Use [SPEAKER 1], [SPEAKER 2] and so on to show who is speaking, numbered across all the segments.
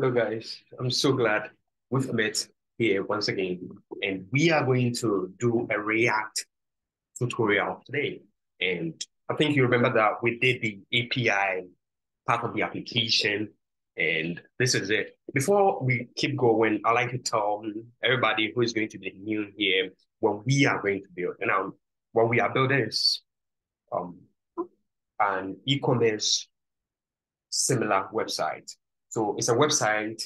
[SPEAKER 1] Hello, guys. I'm so glad we've met here once again, and we are going to do a React tutorial today. And I think you remember that we did the API part of the application, and this is it. Before we keep going, I'd like to tell everybody who is going to be new here what we are going to build. And um, what we are building is um, an e-commerce similar website so it's a website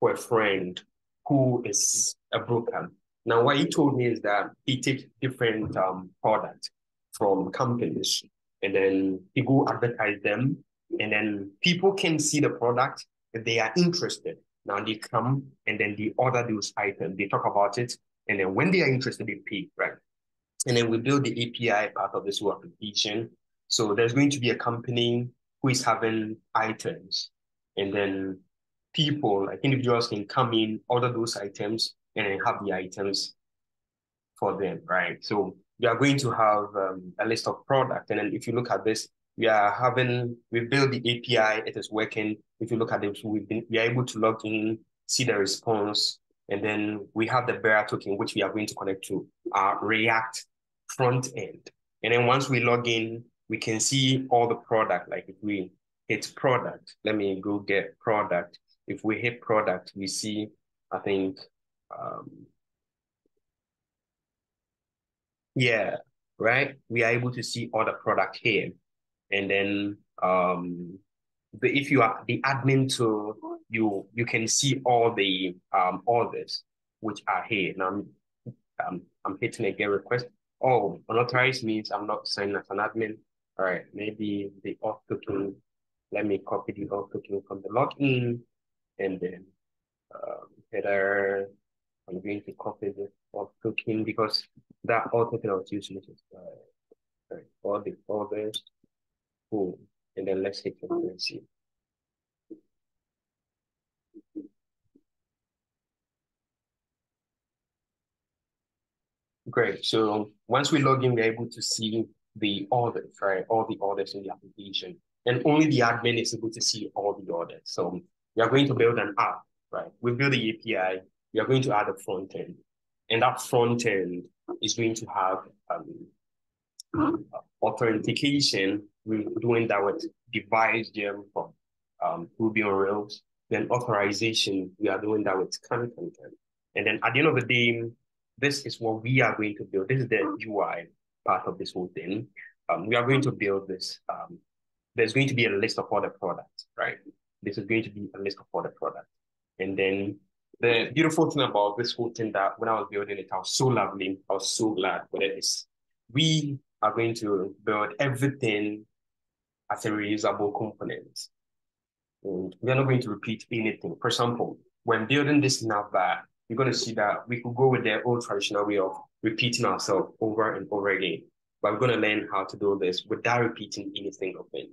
[SPEAKER 1] for a friend who is a broker. Now, what he told me is that he takes different um, products from companies and then he go advertise them and then people can see the product if they are interested. Now they come and then they order those items, they talk about it, and then when they are interested, they pay, right? And then we build the API part of this whole application. So there's going to be a company who is having items and then people, like individuals can come in, order those items, and then have the items for them, right? So we are going to have um, a list of product. And then if you look at this, we are having, we built the API, it is working. If you look at it, we've been, we are able to log in, see the response, and then we have the bearer token, which we are going to connect to our React front end. And then once we log in, we can see all the product. Like if we hit product. Let me go get product. If we hit product, we see, I think, um, yeah, right? We are able to see all the product here. And then um, the, if you are the admin tool, you you can see all the um, orders which are here. Now I'm, I'm hitting a get request. Oh, unauthorized means I'm not signing as an admin. All right, maybe the auth token let me copy the auth token from the login and then um, header. I'm going to copy the auth token because that I was using is uh, all the orders. Boom. And then let's hit and see. Great. So once we log in, we're able to see the orders, right? All the orders in the application and only the admin is able to see all the orders. So we are going to build an app, right? We build the API, we are going to add a front end, and that front end is going to have um, authentication. We're doing that with Devise gem from um, Ruby on Rails. Then authorization, we are doing that with content. And then at the end of the day, this is what we are going to build. This is the UI part of this whole thing. Um, we are going to build this um, there's going to be a list of all the products, right? This is going to be a list of all the products. And then the beautiful thing about this whole thing that when I was building it, I was so lovely. I was so glad with it is we are going to build everything as a reusable component. And we're not going to repeat anything. For example, when building this navbar, you're going to see that we could go with the old traditional way of repeating ourselves over and over again. But we're going to learn how to do this without repeating any single thing.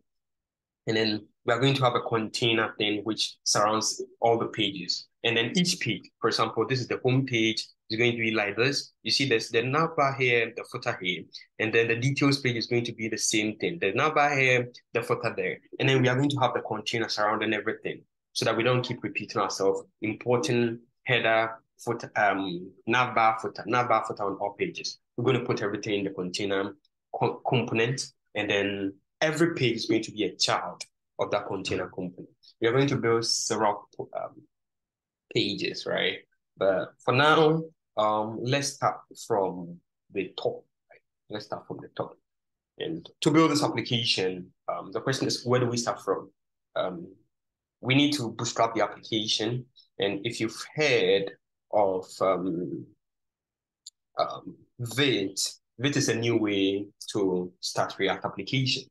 [SPEAKER 1] And then we're going to have a container thing which surrounds all the pages. And then each page, for example, this is the home page, is going to be like this. You see there's the navbar here, the footer here, and then the details page is going to be the same thing. The navbar here, the footer there. And then we are going to have the container surrounding everything so that we don't keep repeating ourselves, importing header, footer, um, navbar, footer, navbar, footer on all pages. We're going to put everything in the container co component and then every page is going to be a child of that container component. We are going to build several um, pages, right? But for now, um, let's start from the top. Right? Let's start from the top. And to build this application, um, the question is, where do we start from? Um, we need to bootstrap the application. And if you've heard of um, um, Vite, Vite is a new way to start React application.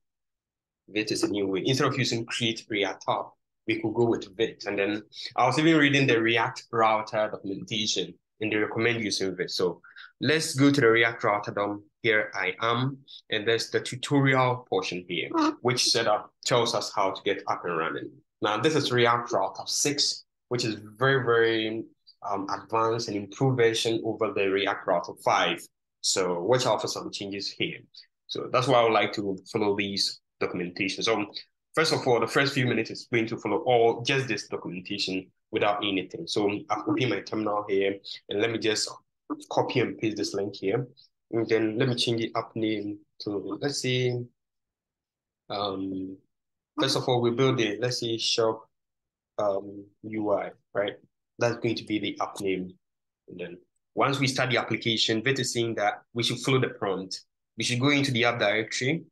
[SPEAKER 1] Vite is a new way. Instead of using create React app, we could go with Vite. And then I was even reading the React router documentation and they recommend using Vite. So let's go to the React router DOM. Here I am. And there's the tutorial portion here, which setup tells us how to get up and running. Now, this is React router 6, which is very, very um, advanced and improved version over the React router 5. So watch out for some changes here. So that's why I would like to follow these documentation. So first of all, the first few minutes is going to follow all just this documentation without anything. So I've opened my terminal here and let me just copy and paste this link here. And then let me change the app name to, let's see, um, first of all, we build it, let's say shop um, UI, right? That's going to be the app name. And then once we start the application, Vite is saying that we should follow the prompt. We should go into the app directory.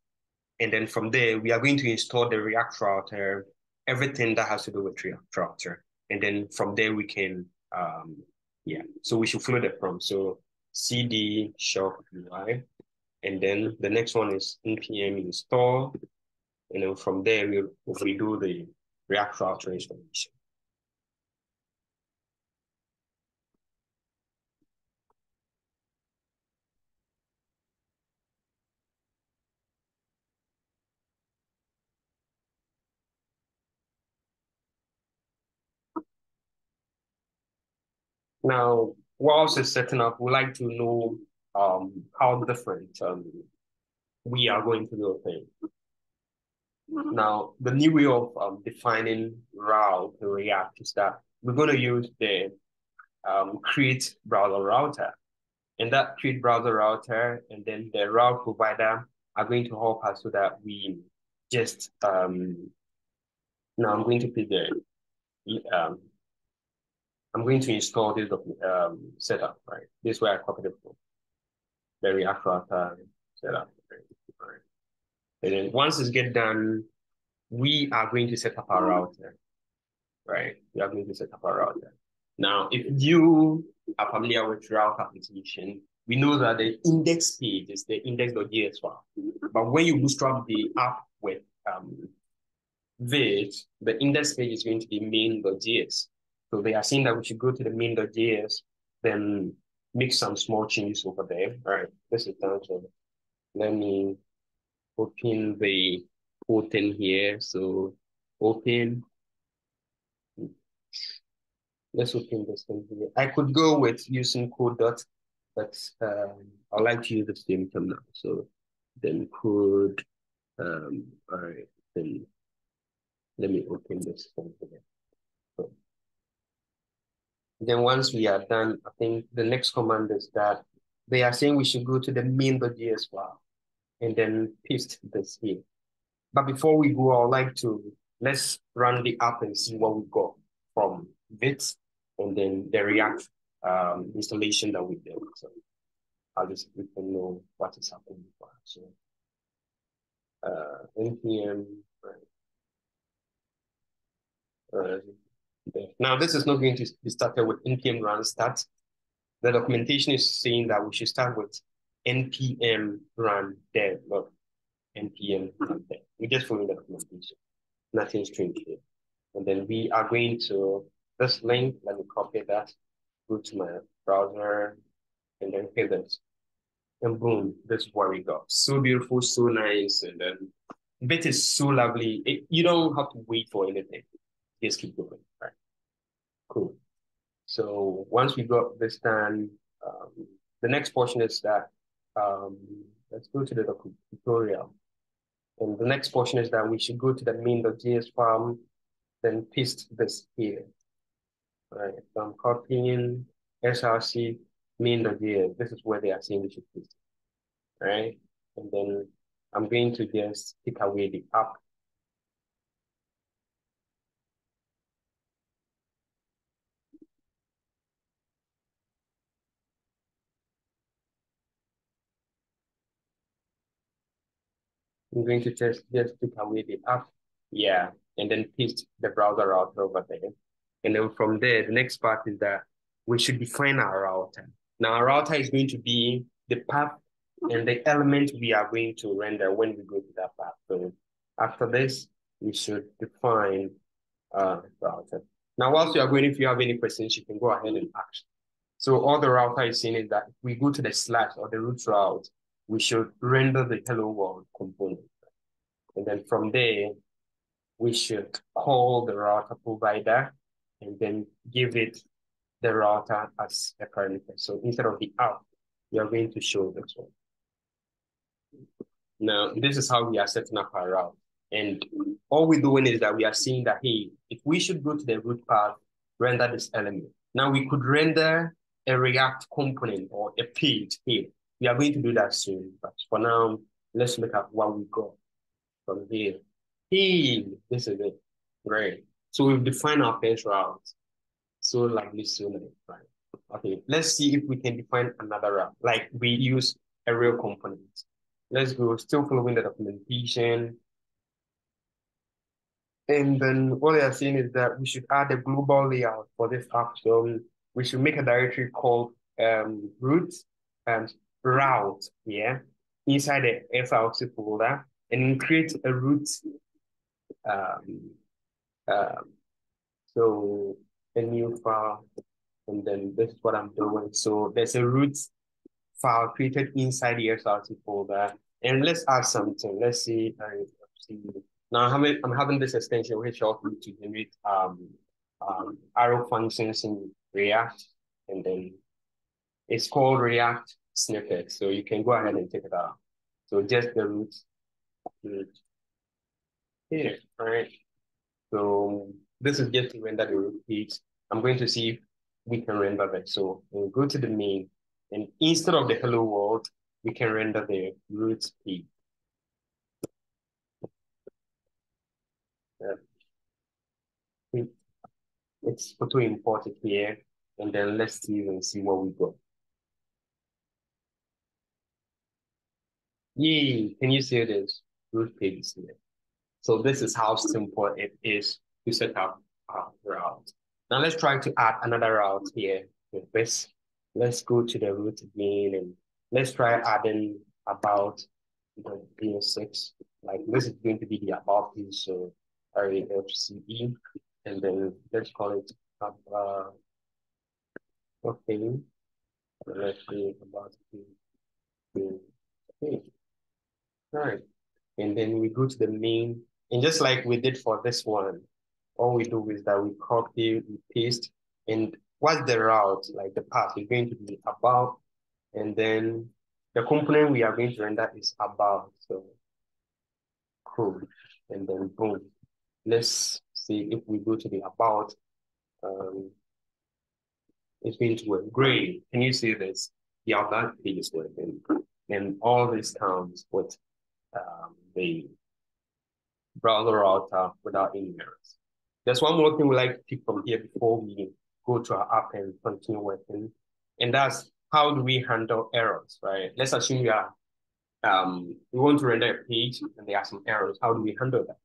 [SPEAKER 1] And then from there, we are going to install the React router, everything that has to do with React router. And then from there, we can, um, yeah, so we should follow the prompt. So cd shop UI. And then the next one is npm install. And then from there, we'll, we do the React router installation. Now, whilst it's setting up, we like to know um, how different um, we are going to do a thing. Now, the new way of um, defining route in React is that we're going to use the um, create browser router. And that create browser router and then the route provider are going to help us so that we just, um, now I'm going to put the, um, I'm going to install this um, setup, right? This way I copy the, React router setup. And then once it's get done, we are going to set up our router, right? We are going to set up our router. Now, if you are familiar with route application, we know that the index page is the index.js file. But when you bootstrap the app with um, Vite, the index page is going to be main.js. So they are saying that we should go to the main.js, then make some small changes over there. All right, this is done. So let me open the open here. So open. Let's open this thing here. I could go with using code dot, but um, I like to use the same term now. So then code, um, all right, then let me open this thing here. Then once we are done, I think the next command is that they are saying we should go to the main.js file and then paste this here. But before we go, I'd like to, let's run the app and see what we got from Vite and then the React um, installation that we did. So I'll just we can know what is happening. So uh, npm, right. Uh, now this is not going to be started with npm run start. The documentation is saying that we should start with npm run dev, not npm run dev. We just follow the documentation. Nothing strange here. And then we are going to this link. Let me copy that. Go to my browser and then hit this. And boom, this is what we got. So beautiful, so nice. And then Vite is so lovely. It, you don't have to wait for anything. Just keep going. Right. Cool. So once we got this done, um, the next portion is that um, let's go to the tutorial. And the next portion is that we should go to the main.js file, then paste this here. Right, so I'm copying src main.js. This is where they are saying we should paste. All right, and then I'm going to just take away the app I'm going to just, just take away the app. Yeah. And then paste the browser router over there. And then from there, the next part is that we should define our router. Now our router is going to be the path and the element we are going to render when we go to that path. So after this, we should define uh, router. Now, whilst you are going, if you have any questions, you can go ahead and ask. So all the router is saying is that we go to the slash or the root route, we should render the hello world component. And then from there, we should call the router provider and then give it the router as a parameter. So instead of the app, we are going to show this one. Now, this is how we are setting up our route. And all we're doing is that we are seeing that, hey, if we should go to the root path, render this element. Now we could render a React component or a page here. We are going to do that soon, but for now, let's look at what we got from here. Hey, this is it. Great. So we've defined our first route. So like this, so right? Okay, let's see if we can define another route. Like we use a real component. Let's go, still following the documentation. And then what they are saying is that we should add a global layout for this action. We should make a directory called um, root and route, yeah, inside the SRC folder and create a root. Um, um, so a new file, and then this is what I'm doing. So there's a root file created inside the SRC folder. And let's add something. Let's see. Now I'm having, I'm having this extension which helps me to generate um, um, arrow functions in React. And then it's called React snippet. So you can go ahead and take it out. So just the root, root here, all right? So this is just to render the root page. I'm going to see if we can render that. So we'll go to the main and instead of the hello world, we can render the root page. It's photo imported here, and then let's see and see what we got. Yay, can you see this? Root page here. So this is how simple it is to set up a route. Now let's try to add another route here with this. Let's go to the root again and let's try adding about the PO6. Like this is going to be the about page, so RAFCE, and then let's call it uh, okay. Let's see about the okay. All right. And then we go to the main, and just like we did for this one, all we do is that we copy, we paste, and what's the route, like the path is going to be about, and then the component we are going to render is about, so cool, and then boom. Let's see if we go to the about, um, it's going to work. Great, can you see this? Yeah, about page is working, and all this comes with um, the browser router without any errors. There's one more thing we like to pick from here before we go to our app and continue working. And that's how do we handle errors, right? Let's assume we are um, we want to render a page and there are some errors. How do we handle that?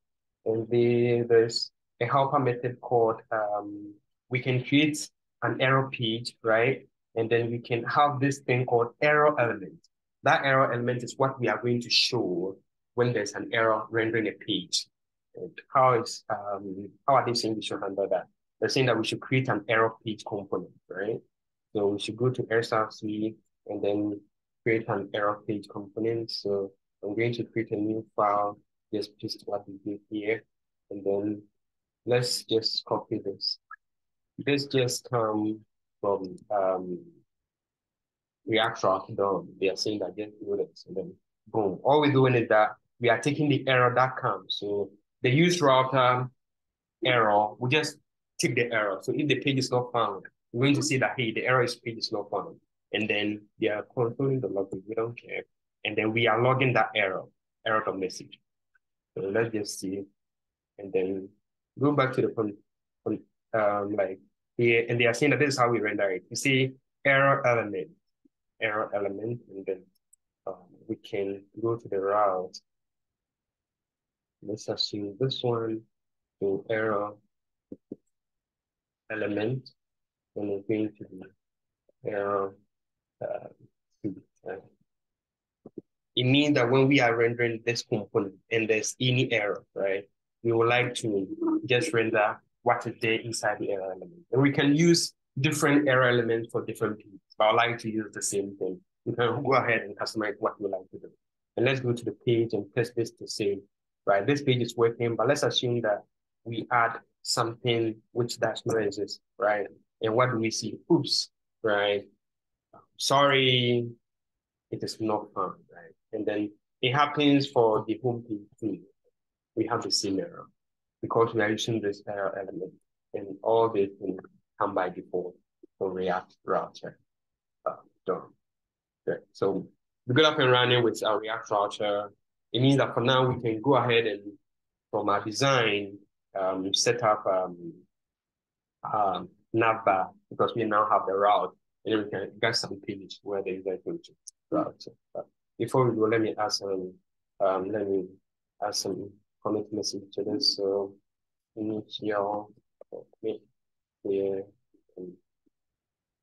[SPEAKER 1] And the, there's a helper method called, um, we can create an error page, right? And then we can have this thing called error element. That error element is what we are going to show when there's an error rendering a page. And how is um how are they saying we should handle that? They're saying that we should create an error page component, right? So we should go to SRC and then create an error page component. So I'm going to create a new file, just paste what we did here, and then let's just copy this. This just come from um React Rock. They are saying that just do this, and then boom. All we're doing is that we are taking the error that comes. So the use router error, we just take the error. So if the page is not found, we're going to see that, hey, the error is page is not found. And then they are controlling the login, we don't care. And then we are logging that error, error of message. So let's just see. And then go back to the, point, um, like here, and they are saying that this is how we render it. You see error element, error element, and then um, we can go to the route. Let's assume this one to error element and it's going to be error uh, it means that when we are rendering this component and there's any error, right, we would like to just render what is there inside the error element. And we can use different error elements for different people, but I like to use the same thing. You can go ahead and customize what you like to do. And let's go to the page and test this to say right? This page is working, but let's assume that we add something which does not exist, right? And what do we see? Oops, right? Sorry, it is not found, right? And then it happens for the home page too. we have the same error because we are using this error element and all these things come by default for React router. Uh, done. Okay. So we got up and running with our React router. It means that for now we can go ahead and from our design, um, set up um, um, navbar because we now have the route and then we can get some page where the user is going to route. But before we go, let me ask some, um, let me add some commit message to this. So initial here and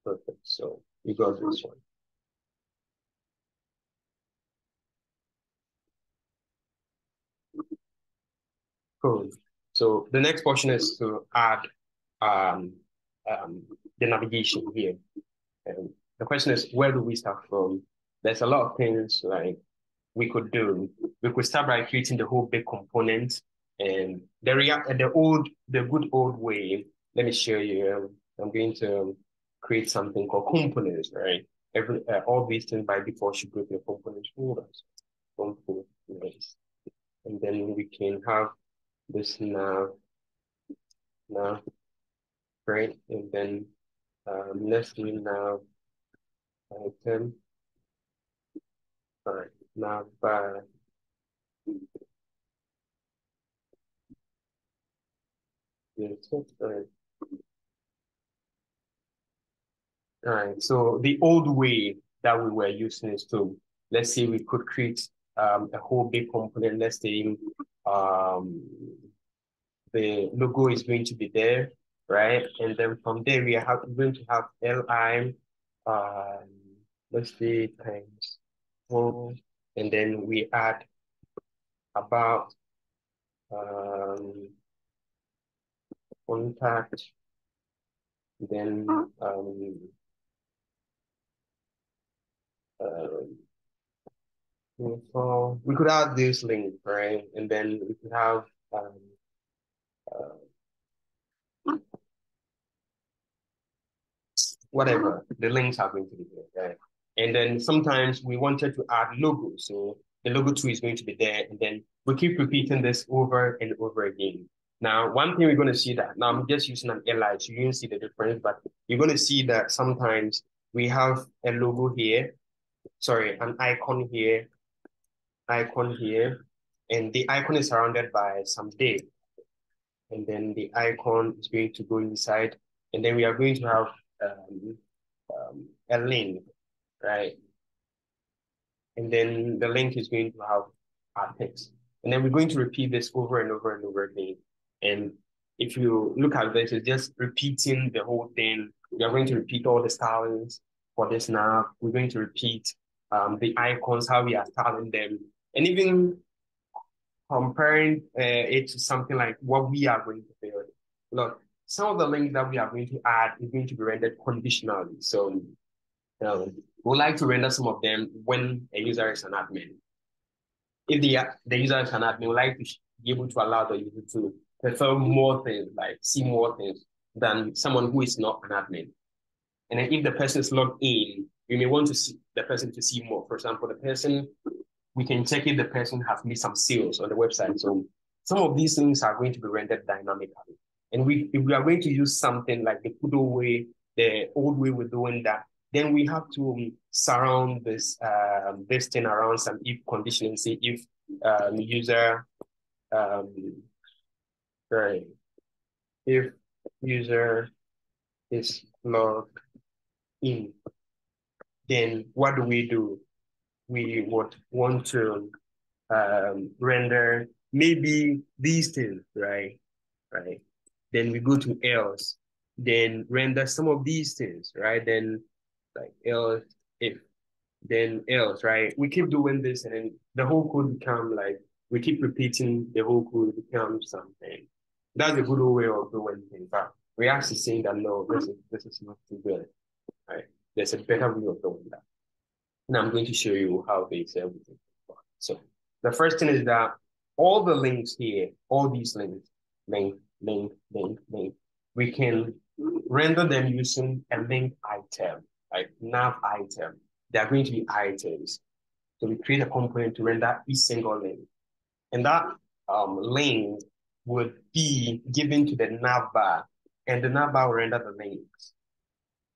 [SPEAKER 1] perfect. So you got this one. Cool. So the next portion is to add um, um, the navigation here. And the question is, where do we start from? There's a lot of things like we could do. We could start by creating the whole big component and the react the old the good old way. Let me show you. I'm going to create something called components, right? Every uh, all these things by default should to the components folders. Components. And then we can have this nav nav right? And then um, let's do now item. All right, now by yes, all right. All right, so the old way that we were using is to, let's say we could create um, a whole big component, let's say um, the logo is going to be there, right? And then from there, we are going to have Li, um, let's see, times four, and then we add about um, contact, then um, um, so we could add this link, right? And then we could have um, uh, whatever, the links are going to be there, right? And then sometimes we wanted to add logos. So the logo too is going to be there. And then we keep repeating this over and over again. Now, one thing we're going to see that now I'm just using an li, so you can see the difference, but you're going to see that sometimes we have a logo here, sorry, an icon here, icon here, and the icon is surrounded by some div. And then the icon is going to go inside, and then we are going to have um, um, a link, right? And then the link is going to have our text. And then we're going to repeat this over and over and over again. And if you look at this, it's just repeating the whole thing. We are going to repeat all the styles for this now. We're going to repeat um, the icons, how we are styling them, and even comparing uh, it to something like what we are going to build. Look, some of the links that we are going to add is going to be rendered conditionally. So um, we would like to render some of them when a user is an admin. If the, the user is an admin, we would like to be able to allow the user to prefer more things, like see more things than someone who is not an admin. And then if the person is logged in, we may want to see the person to see more. For example, the person, we can check if the person has made some sales on the website. So some of these things are going to be rendered dynamically. And we, if we are going to use something like the good old way, the old way we're doing that, then we have to um, surround this um, this thing around some if condition and say if um, user um, right if user is logged in, then what do we do? We would want to um, render maybe these things, right? Right. Then we go to else, then render some of these things, right? Then like else if, then else, right? We keep doing this and the whole code become like, we keep repeating the whole code becomes something. That's a good way of doing things. But we're actually saying that no, this is this is not too good. Right? There's a better way of doing that. And I'm going to show you how they say everything. So the first thing is that all the links here, all these links, link, link, link, link. We can render them using a link item, like nav item. They are going to be items. So we create a component to render each single link. And that um, link would be given to the navbar, and the navbar will render the links.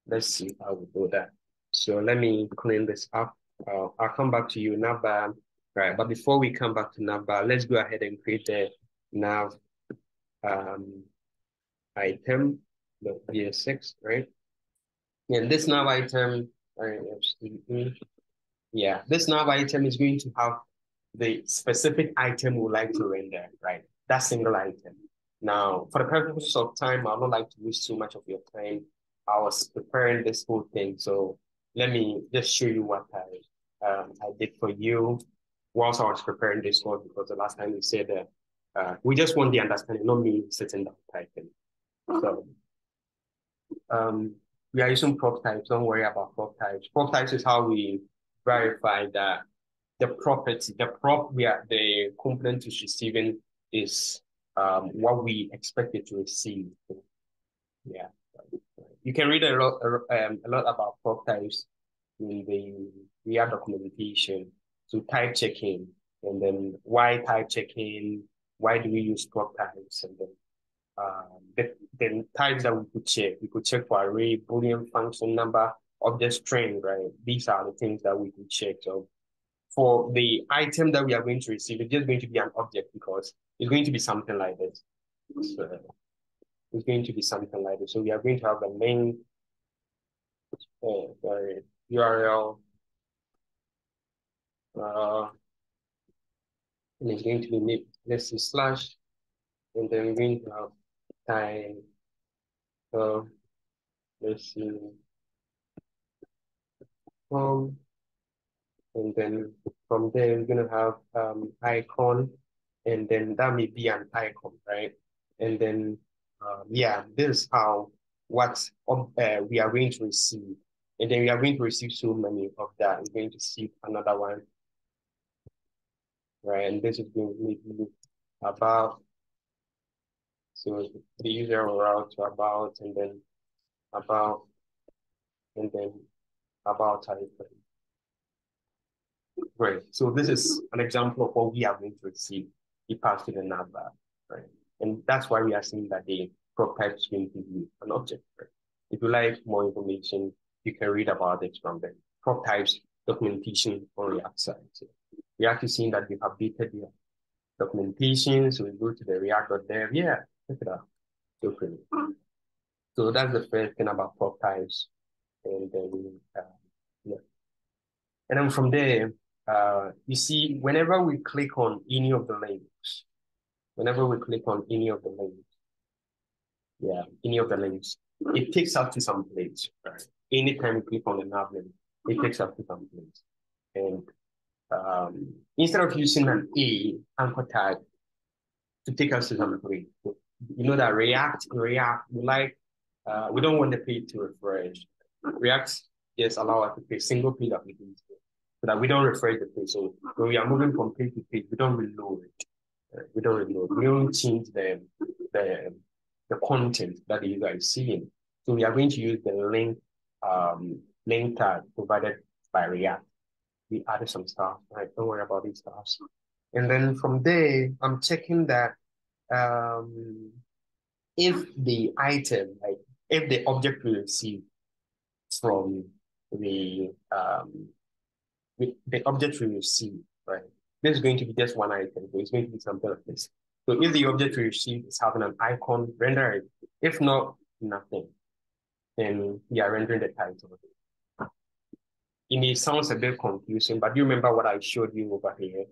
[SPEAKER 1] Let's see how we do that. So let me clean this up. Uh, I'll come back to you, navbar. Right, but before we come back to navbar, let's go ahead and create the nav um, item, the VS6, right? And this nav item, yeah, this nav item is going to have the specific item we would like to render, right? That single item. Now, for the purposes of time, I would like to waste too much of your time. I was preparing this whole thing, so let me just show you what I um, I did for you whilst I was preparing this one because the last time you said that uh, we just want the understanding, not me sitting down typing. So um, we are using prop types. Don't worry about prop types. Prop types is how we verify that the property, the prop we are the component is receiving is um, what we expect it to receive. Yeah, you can read a lot, um, a lot about prop types in the React documentation. So type checking, and then why type checking, why do we use prop types, and then um, the, the types that we could check. We could check for array, boolean function number, object string, right? These are the things that we could check. So for the item that we are going to receive, it's just going to be an object because it's going to be something like this. So it's going to be something like this. So we are going to have the main uh, sorry, URL. Uh, and it's going to be made, let's see slash, and then we're going to have time. So let's see. Um, and then from there, we're gonna have um icon, and then that may be an icon, right? And then, um, yeah, this is how what uh, we are going to receive. And then we are going to receive so many of that. We're going to see another one, right? And this is going to be about, so the user route to about, and then about, and then about type. Great. So this is an example of what we are going to receive. It passed to the number, right? And that's why we are saying that the prop type is going to be an object? If you like more information, you can read about it from the prop types documentation on React side. So we actually seen that we've updated the documentation. So we go to the React.dev. Yeah, check it out. So pretty. So that's the first thing about prop types. And then, uh, yeah. And then from there, uh, you see, whenever we click on any of the links, whenever we click on any of the links, yeah, any of the links, it takes us to some place, right? Anytime you click on the nav link, it takes us to some place. And um, instead of using an A anchor tag to take us to some place, you know that React, React, we like, uh, we don't want the page to refresh. React just allow us to create single page applications so that we don't refresh the page. So when we are moving from page to page, we don't reload it. We don't really know. We don't change the, the, the content that the user is seeing. So we are going to use the link um, link tag provided by React. We added some stuff, right? Don't worry about these stuff. And then from there, I'm checking that um, if the item, like if the object we receive from the um, the object we receive, right? This is going to be just one item. So it's going to be something like this. So if the object we receive is having an icon, render it. If not, nothing. Then we are rendering the title. It may sound a bit confusing, but do you remember what I showed you over here?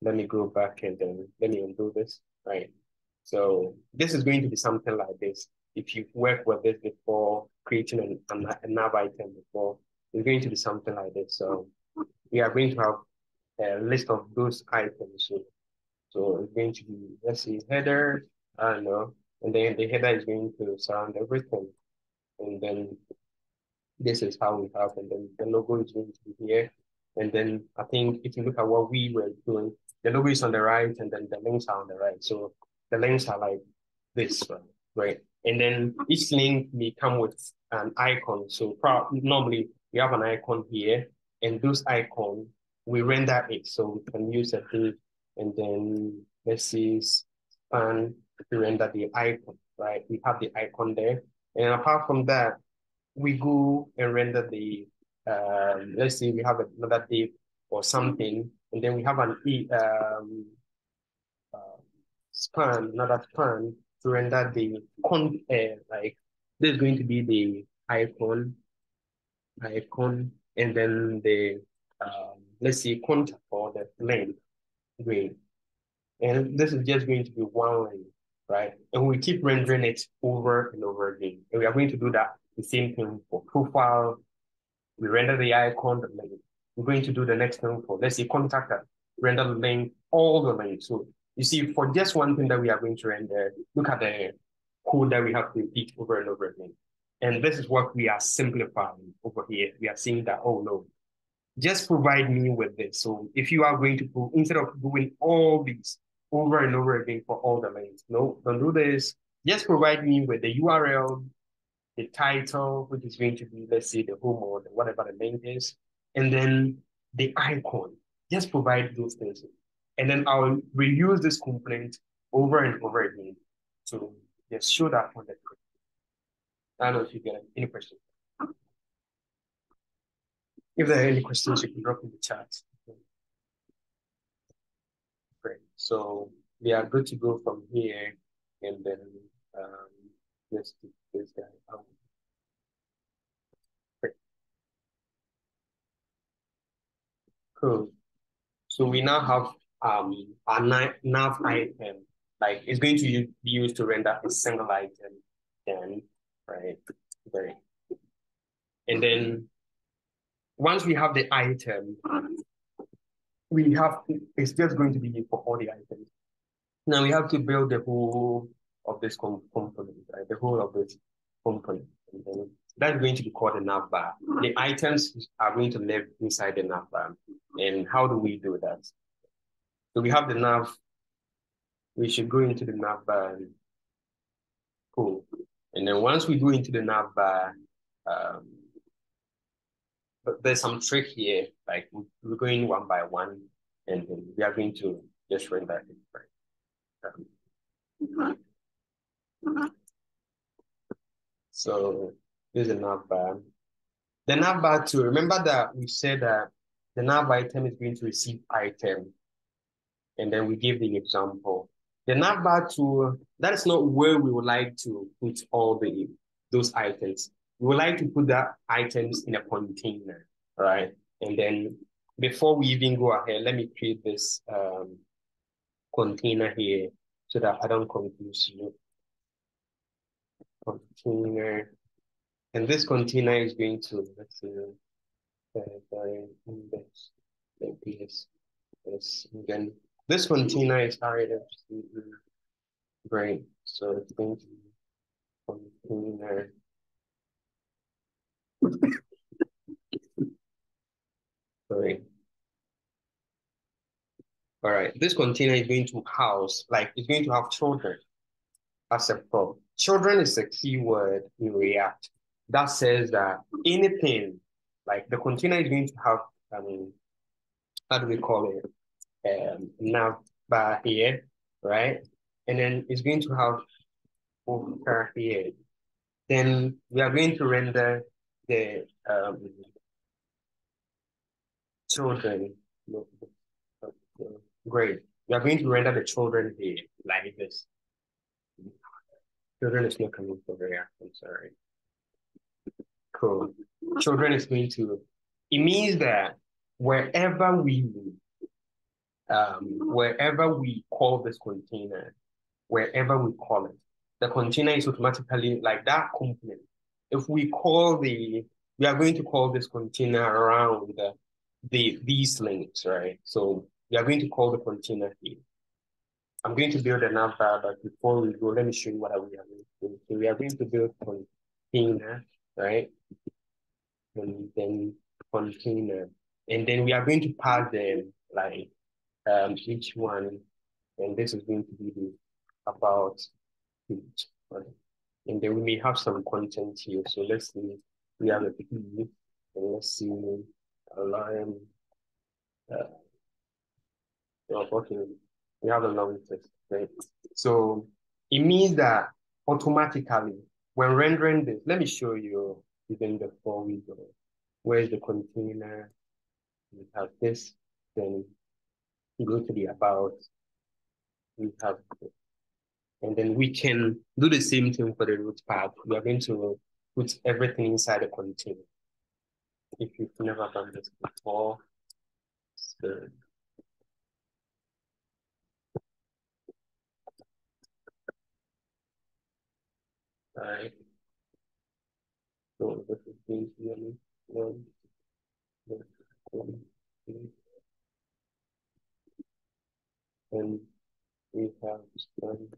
[SPEAKER 1] Let me go back and then let me undo this, right? So this is going to be something like this. If you've worked with this before, creating an, an, a nav item before, it's going to be something like this. So we are going to have a list of those items. So, so it's going to be, let's see, header, I don't know, and then the header is going to surround everything. And then this is how we have, and then the logo is going to be here. And then I think if you look at what we were doing, the logo is on the right, and then the links are on the right. So the links are like this, right? And then each link may come with an icon. So normally we have an icon here, and those icons, we render it. So we can use a div and then let's see, span to render the icon, right? We have the icon there. And apart from that, we go and render the, um, let's say we have another div or something, and then we have an um, uh, span, another span to render the con, uh, like this is going to be the icon, icon, and then the, um, let's see, contact or the length green. And this is just going to be one line, right? And we keep rendering it over and over again. And we are going to do that the same thing for profile. We render the icon, the link. We're going to do the next thing for, let's say, contact render the link, all the links. So you see, for just one thing that we are going to render, look at the code that we have to repeat over and over again. And this is what we are simplifying over here. We are seeing that, oh no, just provide me with this. So if you are going to put, instead of doing all these over and over again for all the links, no, don't do this. Just provide me with the URL, the title, which is going to be, let's say, the home or the, whatever the link is, and then the icon. Just provide those things. And then I'll reuse this component over and over again to just show that on the screen. I don't know if you get any questions. If there are any questions, you can drop in the chat. Great. So we are good to go from here and then um, let's do this guy out. Great. Cool. So we now have um, a nav item, like it's going to be used to render a single item, then, right? Great. And then once we have the item, we have, it's just going to be for all the items. Now we have to build the whole of this component, right? The whole of this component. And that's going to be called a navbar. The items are going to live inside the navbar. And how do we do that? So we have the nav. We should go into the navbar. Cool. And then once we go into the navbar, um, but there's some trick here. Like we're going one by one, and then we are going to just render it. Right? Um, so this is a navbar. The navbar too. Remember that we said that the nav item is going to receive item, and then we give the example. The navbar tool, that is not where we would like to put all the those items we would like to put the items in a container, right? And then before we even go ahead, let me create this um, container here so that I don't confuse you. Container. And this container is going to, let's see, uh, index like this. Yes. Again, this container is already great. So it's going to container Sorry. All right, this container is going to house, like it's going to have children as a prop. Children is a keyword in React that says that anything, like the container is going to have, I mean, how do we call it? Um, nav bar here, right? And then it's going to have over here. Then we are going to render the um, children. Great. We are going to render the children the like this. Children is not coming over here. I'm sorry. Cool. Children is going to, it means that wherever we um, wherever we call this container, wherever we call it, the container is automatically like that component if we call the, we are going to call this container around the, the these links, right? So we are going to call the container here. I'm going to build another, but before we go, let me show you what we are going to do. So we are going to build container, right? And then container. And then we are going to pass them like um, each one. And this is going to be the about each, right? And then we may have some content here. So let's see, we have a P, and let's see, alarm. Uh, okay, We have a long text, right? So it means that automatically when rendering this, let me show you even before we go. Where's the container? We have this, then go to the about, we have. And then we can do the same thing for the root path. We are going to put everything inside a container. If you've never done this before, so Right. So this is going and we have done.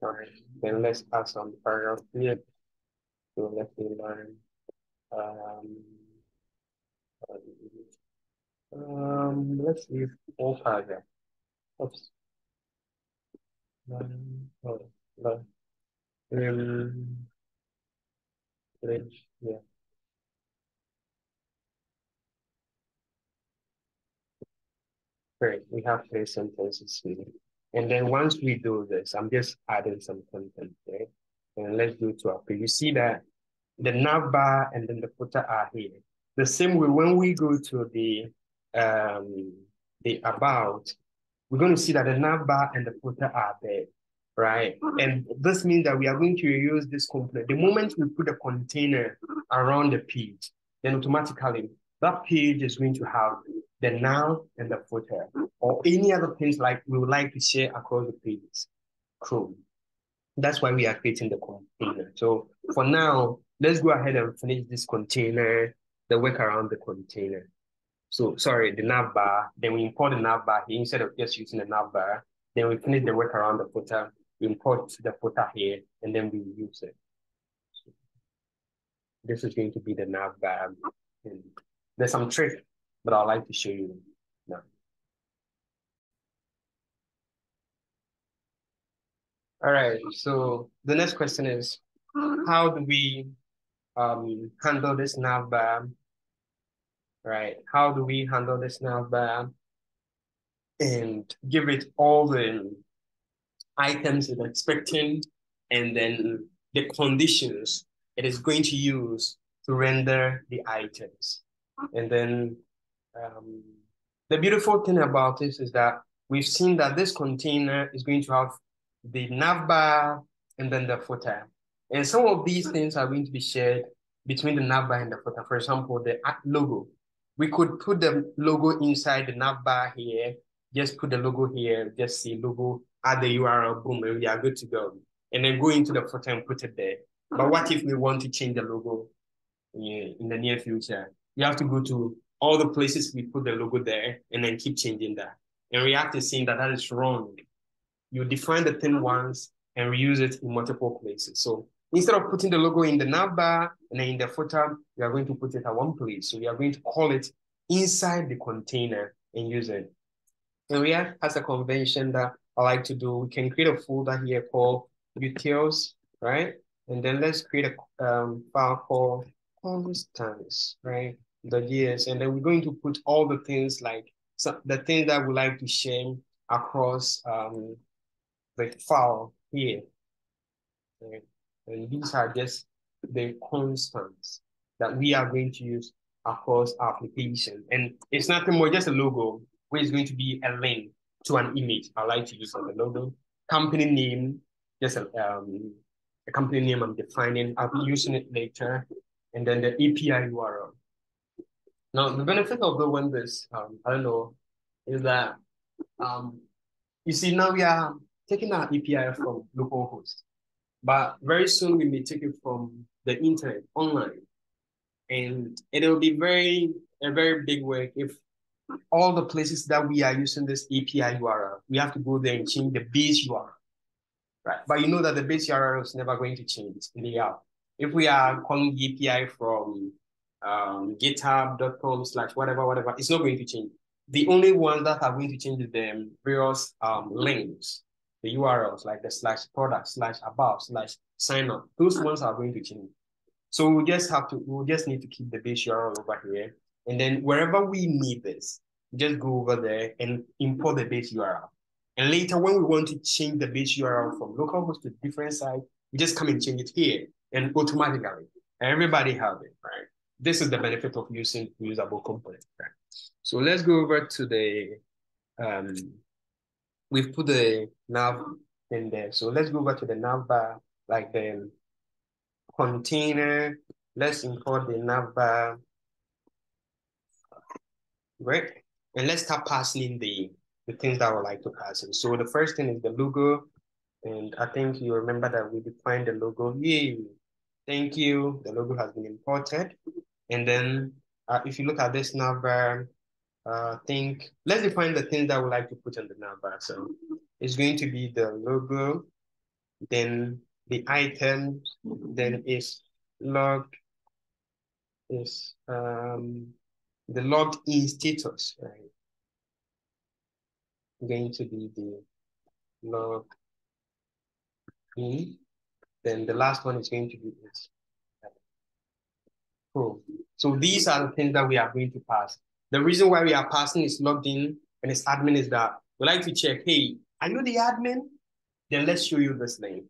[SPEAKER 1] All right, then let's add some paragraph here. So let me learn. Um, um, let's leave all paragraph. Oops. Um, oh. No. Um, range, yeah. Great, we have three sentences here. And then once we do this, I'm just adding some content, right? And let's go to our page. You see that the nav bar and then the footer are here. The same way when we go to the um the about, we're going to see that the nav bar and the footer are there right? And this means that we are going to use this component. The moment we put a container around the page, then automatically that page is going to have the noun and the footer or any other things like we would like to share across the pages. Cool. That's why we are creating the container. So for now, let's go ahead and finish this container, the work around the container. So sorry, the nav bar, then we import the nav bar here instead of just using the nav bar. Then we finish the work around the footer we import the footer here, and then we use it. So this is going to be the nav bar. And there's some trick, but I'd like to show you now. All right, so the next question is, how do we um, handle this nav bar? Right, how do we handle this nav bar and give it all the items it's expecting, and then the conditions it is going to use to render the items. And then um, the beautiful thing about this is that we've seen that this container is going to have the navbar and then the footer. And some of these things are going to be shared between the navbar and the footer. For example, the logo. We could put the logo inside the navbar here, just put the logo here, just see logo add the URL, boom, and we are good to go. And then go into the footer and put it there. But what if we want to change the logo in, in the near future? You have to go to all the places we put the logo there and then keep changing that. And React is saying that that is wrong. You define the thing once and reuse it in multiple places. So instead of putting the logo in the navbar and then in the footer, we are going to put it at one place. So we are going to call it inside the container and use it. And React has a convention that I like to do, we can create a folder here called utils, right? And then let's create a um, file called constants, right? The years, and then we're going to put all the things like so the things that we like to share across um, the file here. Right? And these are just the constants that we are going to use across our application. And it's nothing more, just a logo, where it's going to be a link to an image. I like to use as a logo. Company name, just a, um, a company name I'm defining. I'll be using it later. And then the API URL. Now, the benefit of doing this, um, I don't know, is that um, you see now we are taking our API from localhost, but very soon we may take it from the internet online. And it'll be very a very big work if all the places that we are using this API URL, we have to go there and change the base URL, right? But you know that the base URL is never going to change in the app. If we are calling the API from um, github.com slash whatever, whatever, it's not going to change. The only ones that are going to change is the various um, links, the URLs like the slash product, slash about, slash sign up. Those ones are going to change. So we just have to, we just need to keep the base URL over here and then wherever we need this, just go over there and import the base URL. And later, when we want to change the base URL from localhost to different site, we just come and change it here and automatically. Everybody have it, right? This is the benefit of using usable components? So let's go over to the, um, we've put the nav in there. So let's go over to the nav bar, like the container. Let's import the nav bar, right? And let's start passing the, the things that I would like to pass in. So the first thing is the logo. And I think you remember that we defined the logo. Yay. Thank you. The logo has been imported. And then uh, if you look at this number, uh, think, let's define the things that we like to put on the number. So it's going to be the logo, then the item, then is logged, is um, the logged in status, right? Going to be the log in. Then the last one is going to be this. Cool. So these are the things that we are going to pass. The reason why we are passing is logged in and it's admin is that we like to check, hey, are you the admin? Then let's show you this link.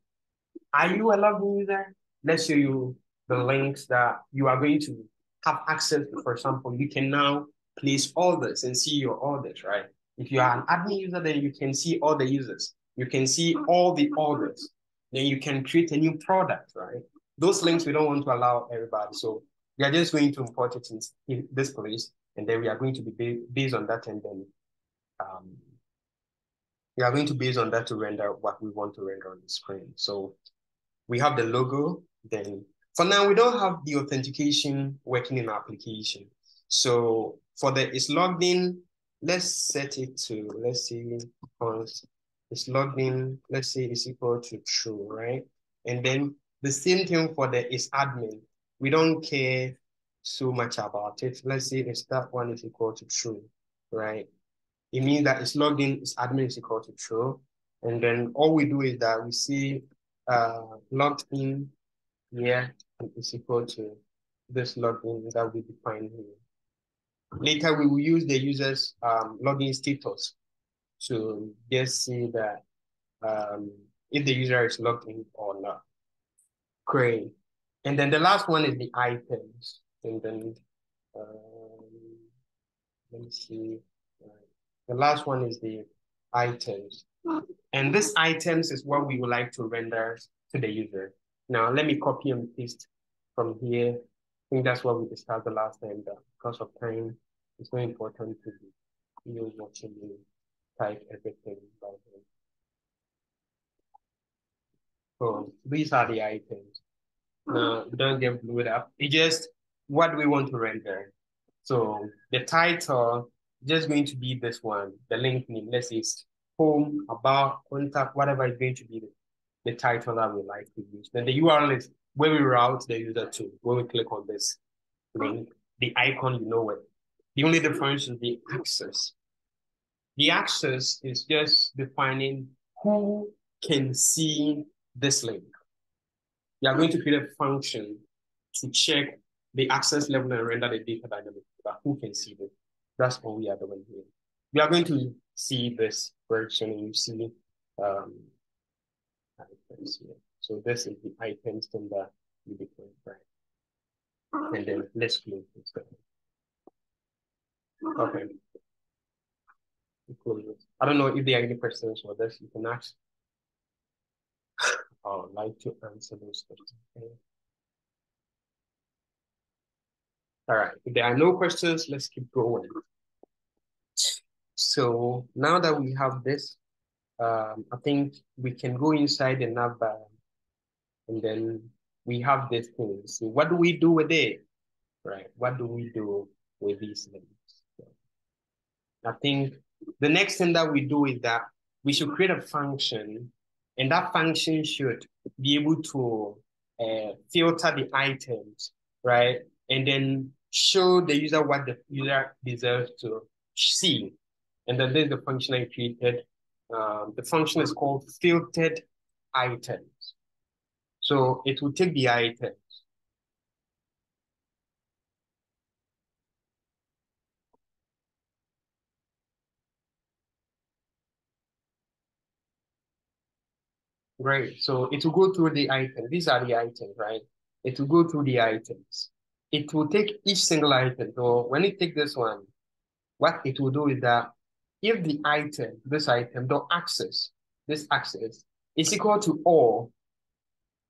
[SPEAKER 1] Are you a logged user? Let's show you the links that you are going to have access to. For example, you can now place orders and see your orders, right? If you are an admin user, then you can see all the users. You can see all the orders. Then you can create a new product, right? Those links we don't want to allow everybody. So we are just going to import it in, in this place, and then we are going to be based on that, and then um, we are going to base on that to render what we want to render on the screen. So we have the logo. Then for now, we don't have the authentication working in our application. So for the it's logged in, let's set it to let's see it's logged in. Let's say it's equal to true, right? And then the same thing for the is admin we don't care so much about it. Let's say if that one is equal to true, right? It means that it's logged in, its admin is equal to true. And then all we do is that we see uh, logged in here and it's equal to this login that we define here. Later, we will use the user's um, login status to just see that um, if the user is logged in or not. Great. And then the last one is the items. And then um, let me see. The last one is the items. And this items is what we would like to render to the user. Now, let me copy and paste from here. I think that's what we discussed the last time, but because of time, it's very important to be you watching me type everything by. So these are the items. No, don't get blew up. It just what we want to render. So the title just going to be this one, the link name. Let's say home, about, contact, whatever is going to be the, the title that we like to use. Then the URL is where we route the user to. When we click on this link, the icon, you know it. The only difference is the access. The access is just defining who can see this link you are going to create a function to check the access level and render the data dynamic, but who can see this? That's what we are doing here. We are going to see this version you see um, items here. So this is the items from the right? And then let's close this. Okay. I don't know if there are any questions for this. You can ask. I would like to answer those questions. Okay. All right, if there are no questions, let's keep going. So now that we have this, um, I think we can go inside the navbar and then we have this thing. So what do we do with it? Right, what do we do with these things? I think the next thing that we do is that we should create a function and that function should be able to uh, filter the items, right? And then show the user what the user deserves to see. And then there's the function I created. Um, the function is called filtered items. So it will take the items. Great. So it will go through the items. These are the items, right? It will go through the items. It will take each single item. So when it take this one, what it will do is that if the item, this item, the access, this access is equal to all,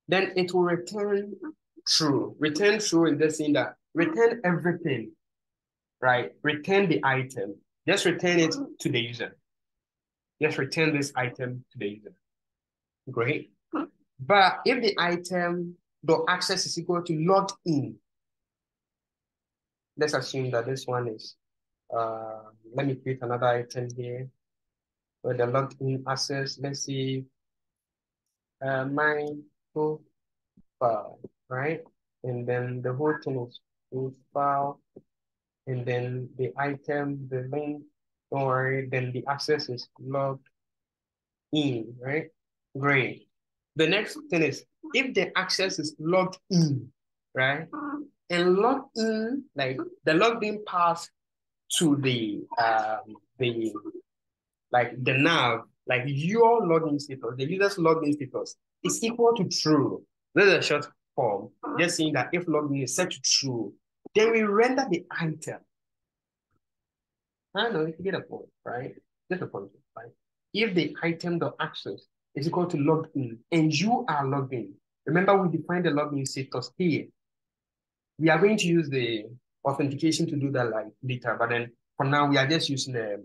[SPEAKER 1] then it will return true. Return true in the sense that return everything, right? Return the item. Just return it to the user. Just return this item to the user. Great. But if the item, the access is equal to logged in, let's assume that this one is, uh, let me create another item here where the logged in access, let's see, uh, my profile, right? And then the whole thing is profile, and then the item, the link, don't worry, then the access is logged in, right? Great. The next thing is if the access is logged in, right? And logged in, like the logged in path to the um the like the nav, like your login status, the user's login status is equal to true. This is a short form, just saying that if login is set to true, then we render the item. I don't know if you get a point, right? Just a point, right? If the item the access is equal to logged in and you are logged in, remember we defined the login status here. We are going to use the authentication to do that like later, but then for now we are just using the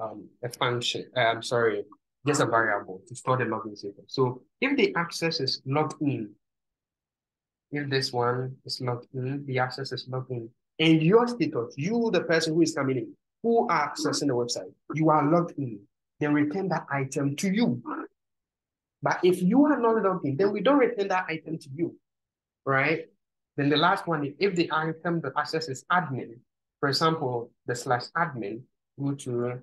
[SPEAKER 1] um, a function, uh, I'm sorry, just a variable to store the login status. So if the access is logged in, if this one is logged in, the access is logged in, and your status, you, the person who is coming in, who are accessing the website, you are logged in, then return that item to you. But if you are not logged in, then we don't return that item to you, right? Then the last one, is if the item, the access is admin, for example, the slash admin, go to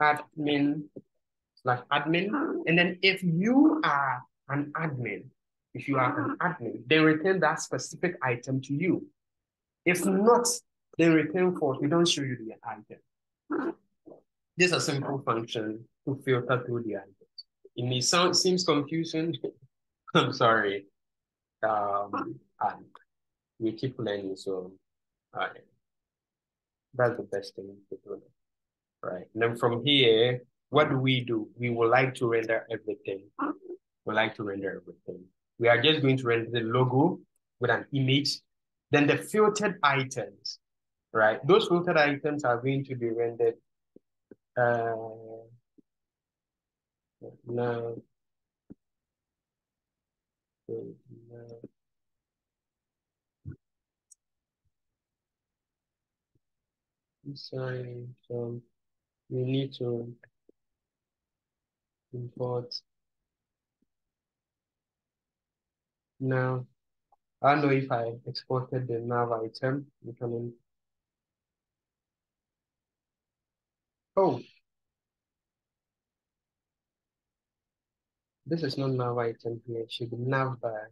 [SPEAKER 1] admin slash admin. And then if you are an admin, if you are an admin, then return that specific item to you. If not, then return false. We don't show you the item. This is a simple function to filter through the items. It may sound seems confusing. I'm sorry. Um, and we keep learning, so uh, that's the best thing to do right? And then from here, what do we do? We would like to render everything. We like to render everything. We are just going to render the logo with an image, then the filtered items, right? Those filtered items are going to be rendered uh, now. Sorry, so we need to import now. I don't know if I exported the nav item. We can Oh, this is not nav item here. It should be nav bar.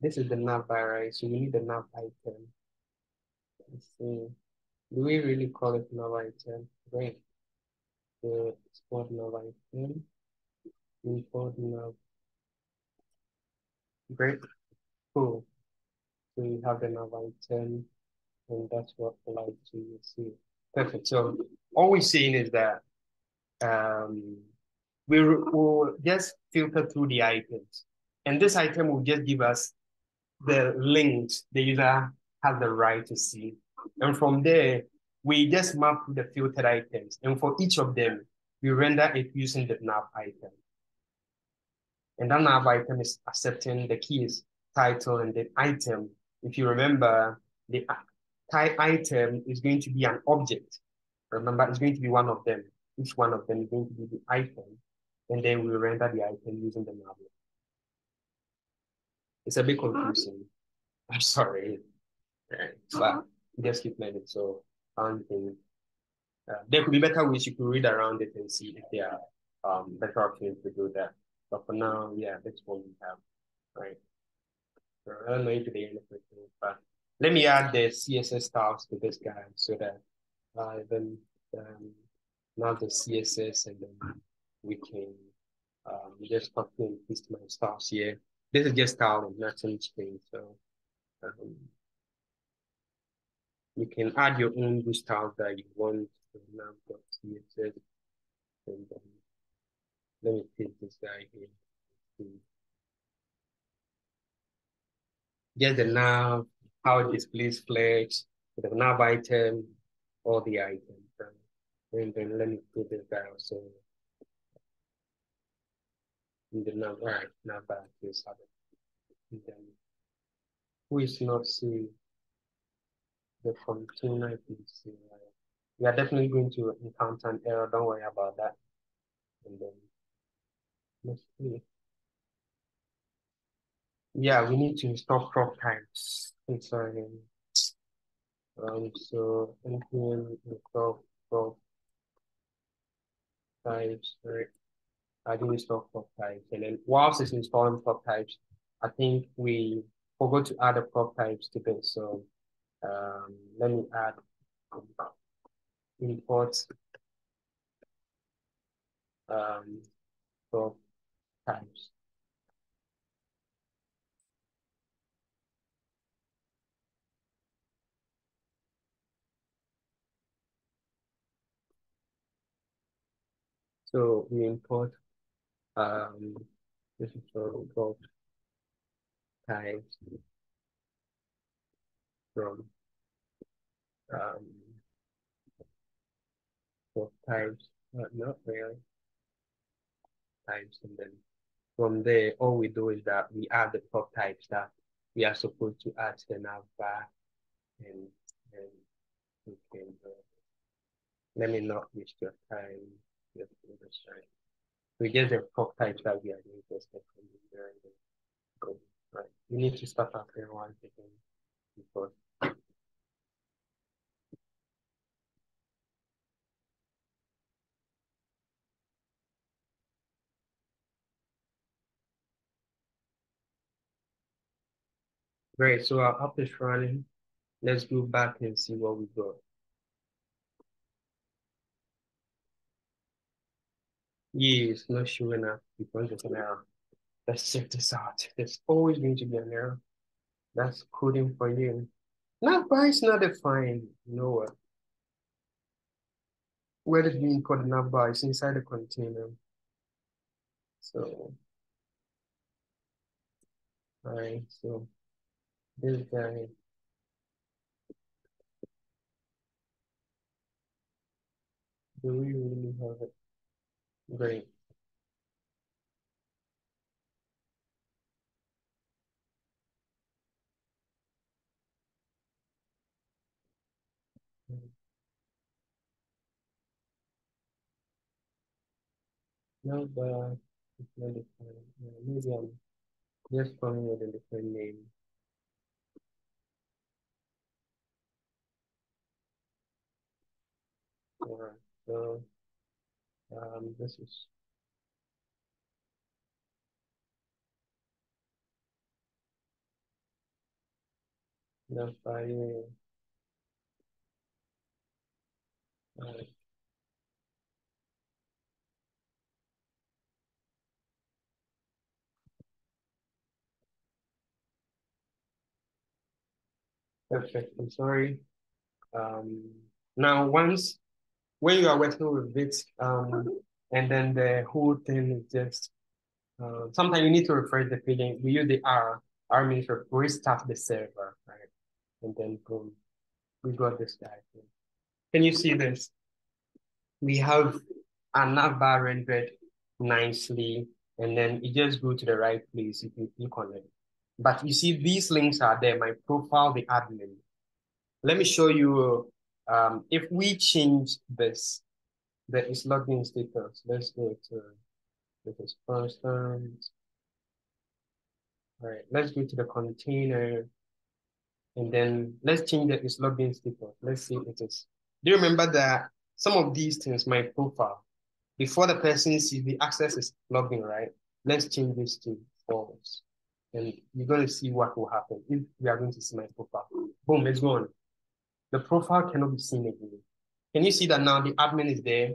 [SPEAKER 1] This is the nav bar, right? So we need the nav item. Let's see. Do we really call it nav item? Great. So export nav item. Import nav. Great. Cool. So we have the nav item, and that's what I like to see. Perfect. So all we're saying is that um, we will just filter through the items. And this item will just give us the links the user has the right to see. And from there, we just map the filtered items. And for each of them, we render it using the nav item. And that nav item is accepting the keys, title, and the item. If you remember, the item is going to be an object. Remember, it's going to be one of them. Each one of them is going to be the item. And then we render the item using the nav. It's a bit confusing. I'm sorry. But just keep learning. So um, uh, there could be better ways you could read around it and see if there are um, better options to do that. But for now, yeah, that's what we have, right? So I don't know if they anything, but let me add the CSS styles to this guy so that uh, then um, now the CSS, and then we can um, just copy and paste my styles here. This is just style and nothing changed. So um, you can add your own styles that you want. So now got CSS, and then let me paste this guy here. Just the nav, how it displays flex, the nav item, all the items. And then let me put this guy also in the nav, right, nav. And then who is not see the container see right? We are definitely going to encounter an error, don't worry about that. And then let's see. Yeah, we need to install prop types. Sorry. Um, so npm install prop types, right? I do install prop types. And then whilst it's installing prop types, I think we forgot to add a prop types to this. So um, let me add import um, prop types. So we import um this is for prop types from um prop types, but not really types and then from there all we do is that we add the prop types that we are supposed to add to the navbar and and we can uh, let me not waste your time We get the prop types that we are interested in there and go right. You need to here one second before Great, so our app is running. Let's go back and see what we got. It's not showing up because of an error. Let's check this out. There's always going to be an error. That's coding for you. Navbar it's not defined. What? Where is being called navbar? It's inside the container. So, all right, so this guy. Do we really have it? Great. No, but uh, it's not defined. Maybe I'm just calling it a different name. Alright, so um, this is not by Alright. Perfect. I'm sorry. Um, now once when you are working with it, um, and then the whole thing is just uh, sometimes you need to refresh the page. We use the R. R means restart the server, right? And then boom, we got this guy. Can you see this? We have a navbar rendered nicely, and then it just go to the right place if you click on it. But you see, these links are there, my profile, the admin. Let me show you, um, if we change this, there is login status. Let's go to this first time. All right, let's go to the container. And then let's change the is login status. Let's see if it is. Do you remember that some of these things, my profile, before the person sees the access is login, right? Let's change this to false and you're going to see what will happen if we are going to see my profile. Boom, it's gone. The profile cannot be seen again. Can you see that now the admin is there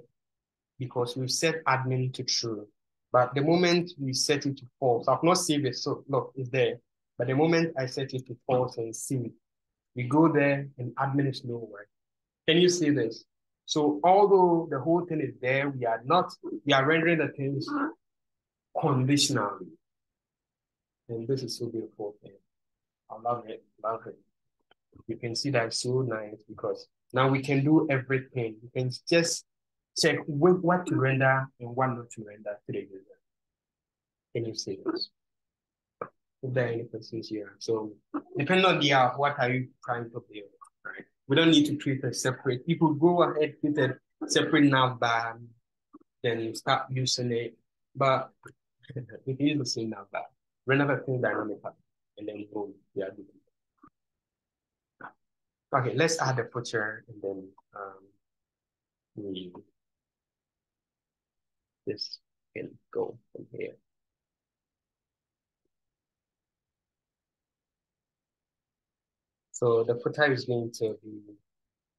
[SPEAKER 1] because we've set admin to true. But the moment we set it to false, I've not saved it, so look, it's there. But the moment I set it to false and see, we go there and admin is nowhere. Can you see this? So although the whole thing is there, we are not, we are rendering the things conditionally. And this is so beautiful. I love it, love it. You can see that so nice because now we can do everything. You can just check what to render and what not to render to the user. Can you see this? If there are any questions here. So depending on the app, what are you trying to build, right? We don't need to treat a separate. People go ahead with a separate nav bar, then start using it. But we can use the same nav bar. Render everything dynamically, and then boom, we are. Okay, let's add the footer and then um, we this can go from here. So the footer is going to be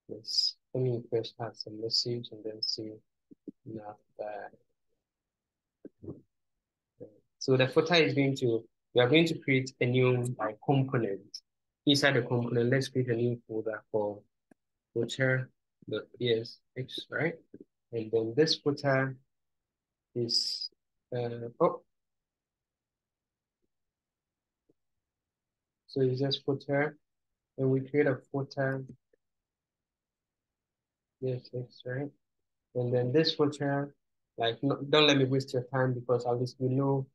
[SPEAKER 1] this. Let me first add some message and then see not that. So the footer is going to, we are going to create a new like component. Inside the component, let's create a new folder for footer the ESX, right? And then this footer is uh, oh. So you just footer, and we create a footer. Yes, yes, right. And then this footer, like, no, don't let me waste your time because at least you know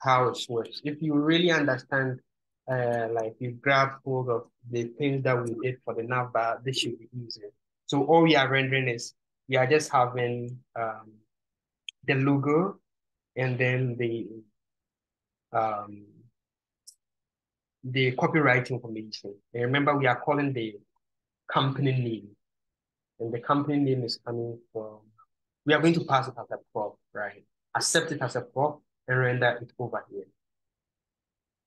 [SPEAKER 1] how it works. If you really understand, uh, like you grab hold of the things that we did for the navbar, this should be easy. So all we are rendering is we are just having um, the logo and then the um, the copyright information. And remember, we are calling the company name. And the company name is coming from, we are going to pass it as a prop, right? Accept it as a prop and render it over here.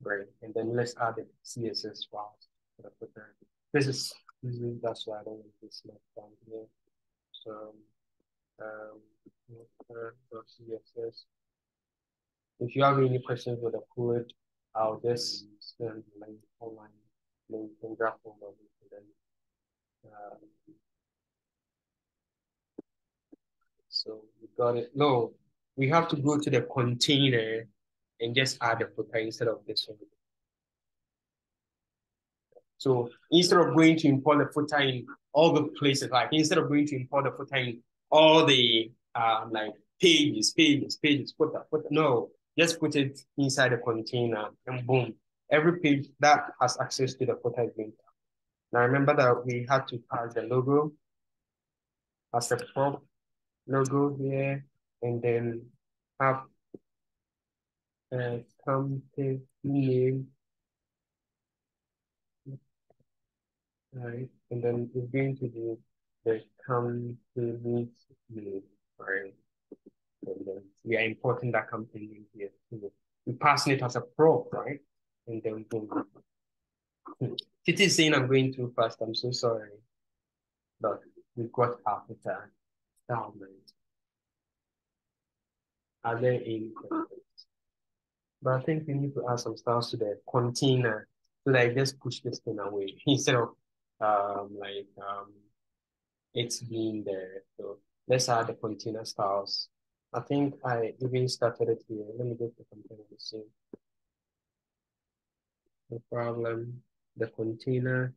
[SPEAKER 1] Right. And then let's add the CSS files. for This is, this is that's why I don't want this left down here. So um CSS. If you have any questions with the code, I'll just send the link online link and grab over and then uh, so we got it. No, we have to go to the container and just add the footer instead of this one. So instead of going to import the footer in all the places, like instead of going to import the footer in all the um, like pages, pages, pages, footer, footer. No, just put it inside a container and boom, every page that has access to the footer is being Now remember that we had to pass the logo as a prop logo here and then have a company name. Right, and then it's going to be the company name right? And then we are importing that company in here. We're passing it as a prop, right? And then boom. Hmm. Titi saying I'm going too fast. I'm so sorry. But we got after download. Are there any questions? But I think we need to add some styles to the container so I just push this thing away instead of um like um it's being there. So let's add the container styles. I think I even started it here. Let me get the container to see. No problem. The container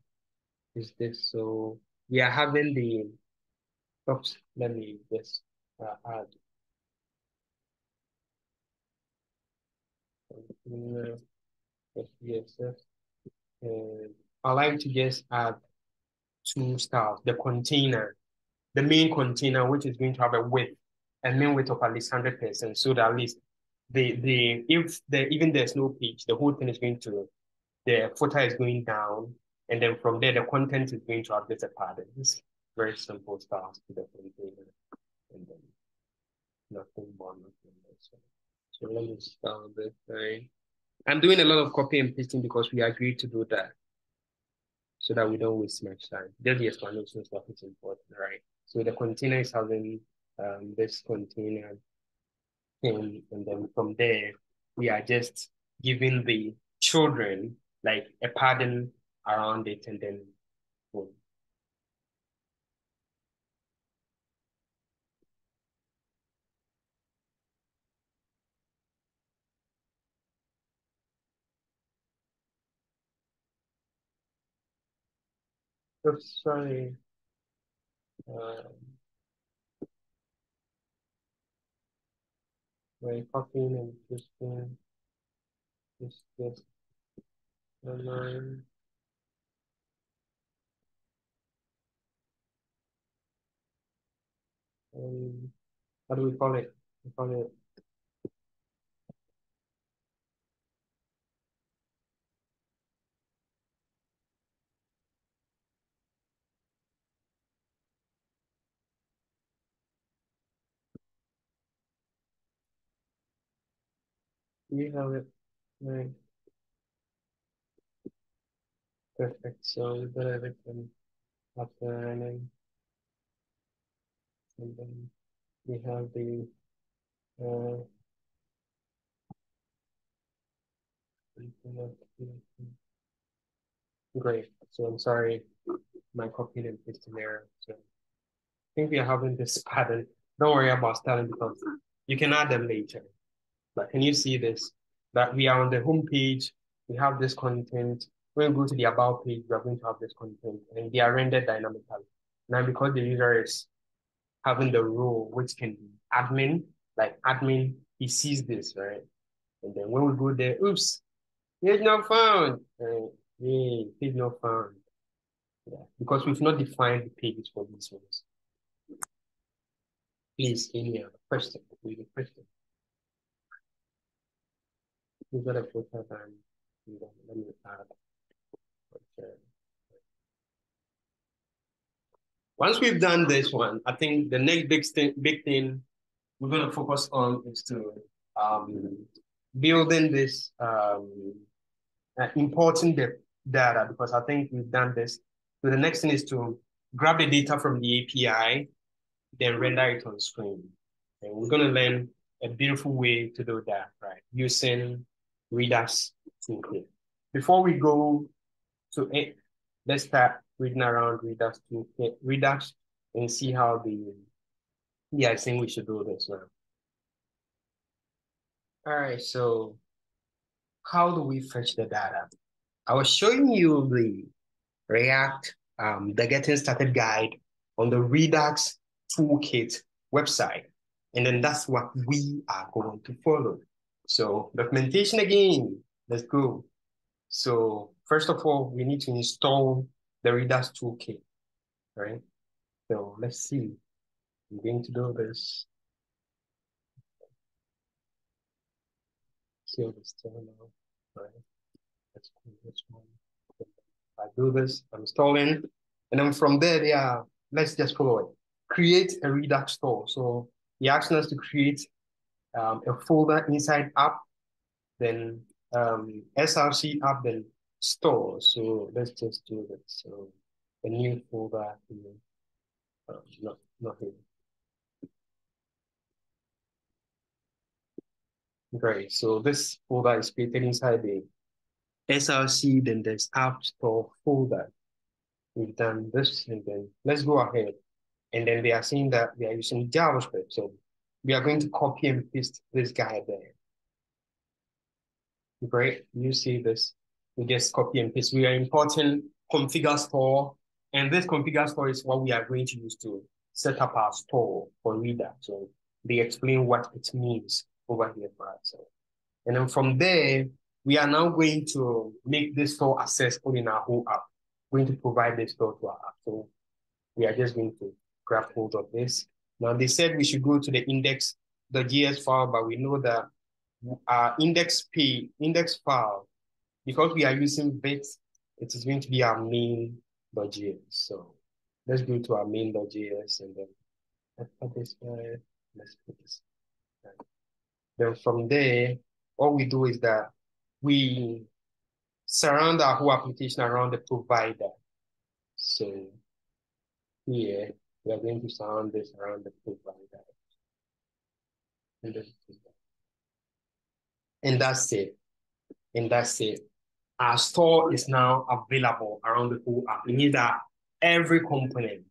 [SPEAKER 1] is this. So we are having the, oops, let me just uh, add. Container, SPSS. And I like to just add two styles, the container the main container, which is going to have a width, a main width of at least 100%, so that at least the, the if the even there's no page, the whole thing is going to, the footer is going down, and then from there, the content is going to have this pattern. It's very simple stuff to the container, and then nothing more, nothing less. I'm doing a lot of copy and pasting because we agreed to do that so that we don't waste much time. Just the explanation stuff is important, right? So the container is having um, this container thing, and then from there, we are just giving the children like a pattern around it, and then boom. Sorry. Um, my copying and pasting just online. Um, how do we call it? We call it we have it right. Perfect. So we got everything up and running. And then we have the uh great. So I'm sorry, my copy and pasting error. So I think we are having this pattern. Don't worry about styling because you can add them later. But can you see this? That we are on the home page, we have this content. When we go to the about page, we are going to have this content and they are rendered dynamically. Now, because the user is having the role, which can be admin, like admin, he sees this, right? And then when we go there, oops, page not found. Right? Yay, page not found. Yeah, because we've not defined the pages for these ones. Please, any other question? Question? Let me add. Okay. Once we've done this one, I think the next big thing, big thing we're going to focus on is to um, building this um, uh, importing the data because I think we've done this. So the next thing is to grab the data from the API, then render it on screen. And we're going to learn a beautiful way to do that, right? Using Redux toolkit. Before we go to it, let's start reading around Redux toolkit, Redux, and see how the, yeah, I think we should do this now. All right, so how do we fetch the data? I was showing you the React, um, the Getting Started guide on the Redux Toolkit website. And then that's what we are going to follow. So documentation again, let's go. So first of all, we need to install the Redux Toolkit, right? So let's see. I'm going to do this. It's telling now, right? Let's this. I do this, I'm installing, and then from there, yeah, let's just follow it. Create a Redux store. So he asking us to create um, a folder inside app, then um, SRC app, then store. So let's just do this. So a new folder here. Uh, not, not here. Great. So this folder is created inside the SRC, then there's app store folder. We've done this, and then let's go ahead. And then they are saying that they are using JavaScript. So we are going to copy and paste this guy there. Great, you see this. We just copy and paste. We are importing configure store, and this configure store is what we are going to use to set up our store for reader. So they explain what it means over here for. So, and then from there, we are now going to make this store accessible in our whole app. We're going to provide this store to our app. So we are just going to grab hold of this now they said we should go to the index.js file, but we know that our index p index file, because we are using Vite, it is going to be our main.js. So let's go to our main.js and then let's put this guy, let's put this. Then from there, all we do is that we surround our whole application around the provider. So here, We are going to surround this around the that. And, and that's it. And that's it. Our store is now available around the whole app. It means that every component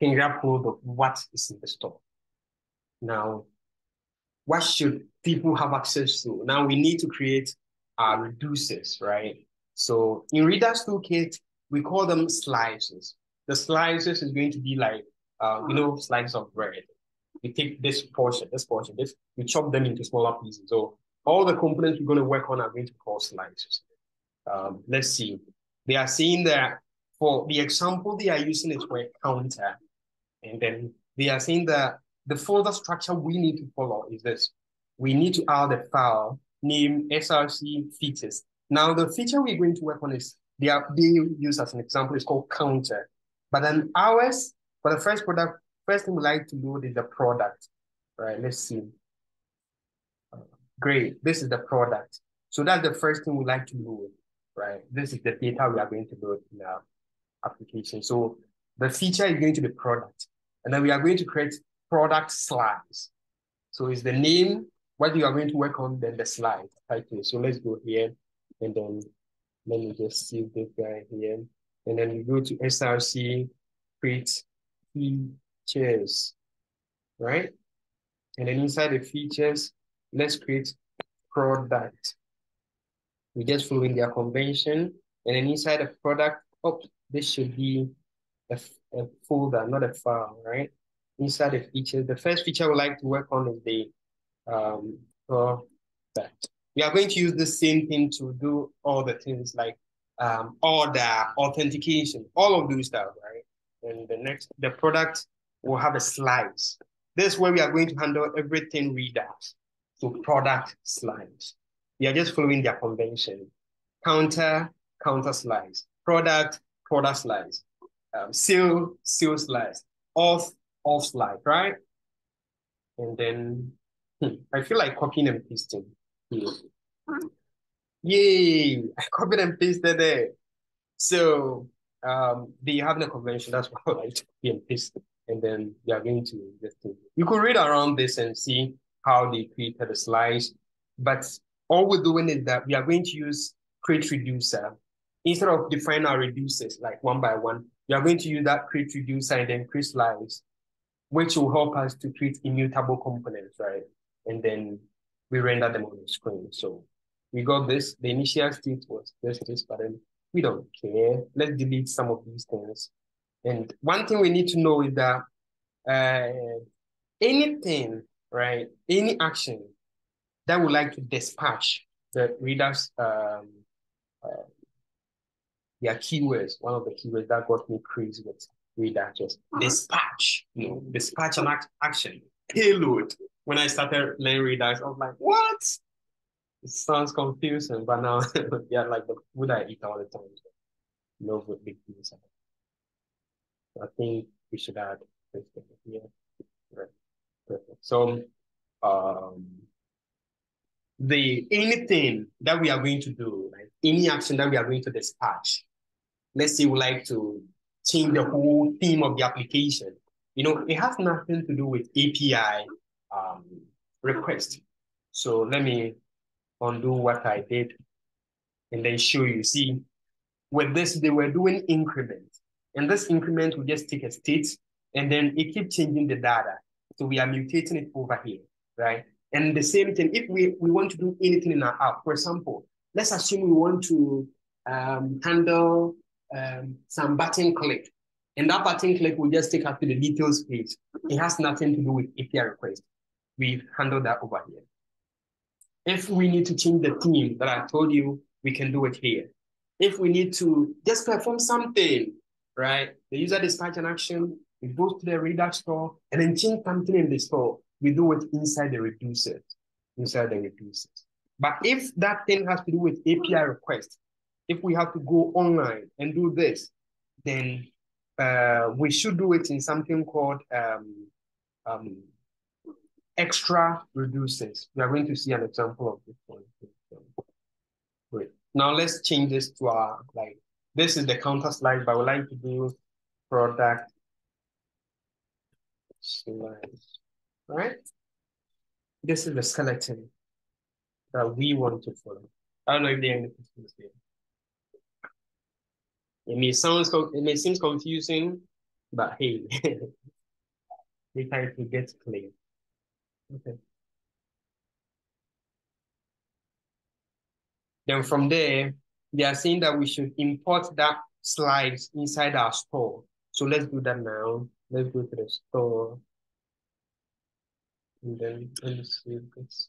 [SPEAKER 1] can grab hold of what is in the store. Now, what should people have access to? Now we need to create our reducers, right? So in Redux Toolkit, we call them slices. The slices is going to be like, uh, you know, slices of bread. We take this portion, this portion, this, we chop them into smaller pieces. So all the components we're going to work on are going to call slices. Um, let's see. They are saying that for the example they are using is for counter. And then they are saying that the further structure we need to follow is this. We need to add a file named SRC features. Now, the feature we're going to work on is they are being used as an example, is called counter. But then ours, for the first product, first thing we like to load is the product. Right, let's see. great, this is the product. So that's the first thing we like to load, right? This is the data we are going to load in our application. So the feature is going to be product. And then we are going to create product slides. So it's the name, what you are going to work on, then the slide Okay, So let's go here and then let me just see this guy here. And then we go to SRC, create features, right? And then inside the features, let's create product. We just following their convention. And then inside the product, oh, this should be a, a folder, not a file, right? inside the features. The first feature we like to work on is the um, product. We are going to use the same thing to do all the things like um, order, authentication, all of those stuff, right? And the next, the product will have a slides. This is where we are going to handle everything Redux. So product slides. We are just following their convention. Counter, counter slides. Product, product slides. Um, seal, sales slides. Auth, off slide, right? And then hmm, I feel like copying and pasting. Here. Yay, I copied and pasted it. So um, they have the convention, that's why I like to copy and. And then they are going to just you could read around this and see how they created the slides. But all we're doing is that we are going to use create reducer. Instead of define our reducers like one by one, we are going to use that create reducer and then create slides which will help us to create immutable components, right? And then we render them on the screen. So we got this, the initial state was this, this, but then we don't care. Let's delete some of these things. And one thing we need to know is that uh, anything, right, any action that would like to dispatch the Redux's um, uh, their keywords, one of the keywords that got me crazy with reader just dispatch, you know, dispatch an act action, payload. When I started learning Redux, I was like, what? It sounds confusing, but now, yeah, like the food I eat all the time. So no big deals. I think we should add this here. Right. Perfect. So, um, the anything that we are going to do, right? Any action that we are going to dispatch. Let's say we like to change the whole theme of the application. You know, it has nothing to do with API um, request. So let me undo what I did and then show you. See, with this, they were doing increment. And this increment will just take a state and then it keeps changing the data. So we are mutating it over here, right? And the same thing, if we, we want to do anything in our app, for example, let's assume we want to um, handle um, some button click. And that button click will just take us to the details page. It has nothing to do with API request. We handle that over here. If we need to change the theme that I told you, we can do it here. If we need to just perform something, right? The user dispatch an action, it goes to the Redux store, and then change something in the store. We do it inside the reducer, inside the reducers. But if that thing has to do with API request, if we have to go online and do this, then uh, we should do it in something called um, um, extra reducers. We are going to see an example of this one. Great. Now let's change this to our, like, this is the counter slide, but I would like to do product slides, right? This is the skeleton that we want to follow. I don't know if are any questions there. It may sound it may seem confusing, but hey, we try to get clear. Okay. Then from there, they are saying that we should import that slides inside our store. So let's do that now. Let's go to the store. And then let me see this.